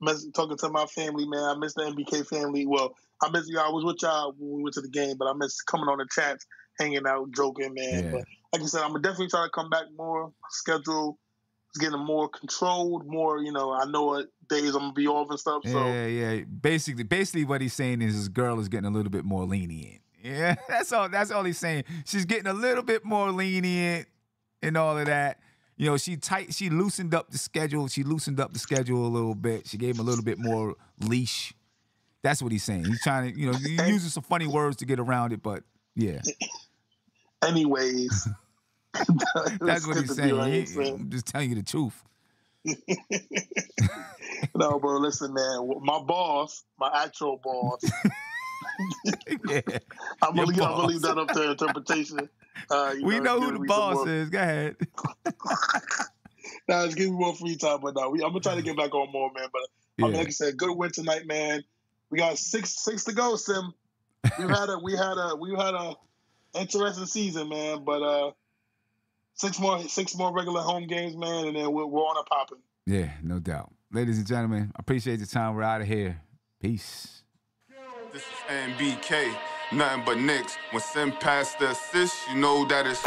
Miss, talking to my family, man. I miss the NBK family. Well, I miss you. I was with y'all when we went to the game, but I miss coming on the chats, hanging out, joking, man. Yeah. But like I said, I'm gonna definitely try to come back more. Schedule is getting more controlled, more. You know, I know what days I'm gonna be off and stuff. So yeah, yeah. Basically, basically, what he's saying is his girl is getting a little bit more lenient. Yeah, [laughs] that's all. That's all he's saying. She's getting a little bit more lenient and all of that. You know, she tight. She loosened up the schedule. She loosened up the schedule a little bit. She gave him a little bit more leash. That's what he's saying. He's trying to, you know, he uses some funny words to get around it, but yeah. [laughs] Anyways, [laughs] [laughs] that's what he's saying. He, I'm just telling you the truth. no, bro. Listen, man. My boss, my actual boss. yeah, I'm gonna, leave, I'm gonna leave that up to interpretation. Uh, we know, know who the boss is. Go ahead. now, nah, just give me more free time, but now we, I'm gonna try to get back on more, man. But yeah. I mean, like I said, good win tonight, man. We got six six to go, Sim. We had a we had a we had a interesting season, man. But uh six more six more regular home games, man, and then we're, we're on a popping. Yeah, no doubt. Ladies and gentlemen, I appreciate the time. We're out of here. Peace. This is NBK, nothing but Knicks. When Sim passed the assist, you know that it's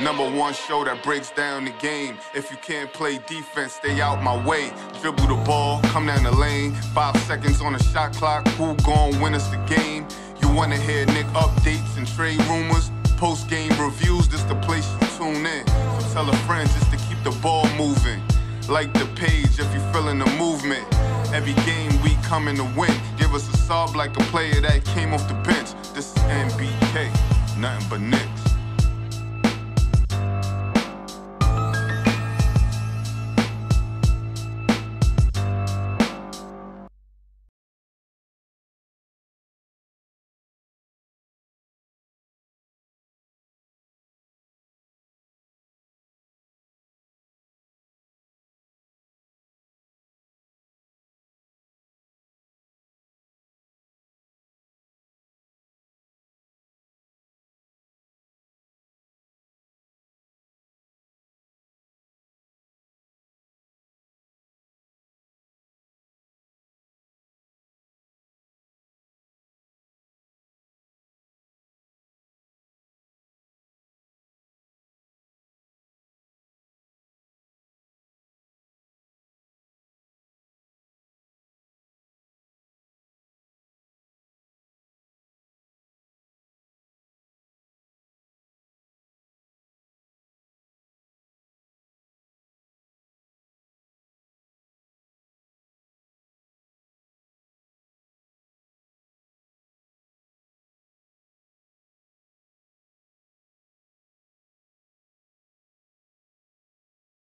number one show that breaks down the game. If you can't play defense, stay out my way. Dribble the ball, come down the lane. Five seconds on the shot clock. Who gon' win us the game? Wanna hear Knick updates and trade rumors? Post game reviews, this the place you tune in. Tell a friend just to keep the ball moving. Like the page if you feeling the movement. Every game we coming to win. Give us a sub like a player that came off the bench. This is NBK, nothing but Knick.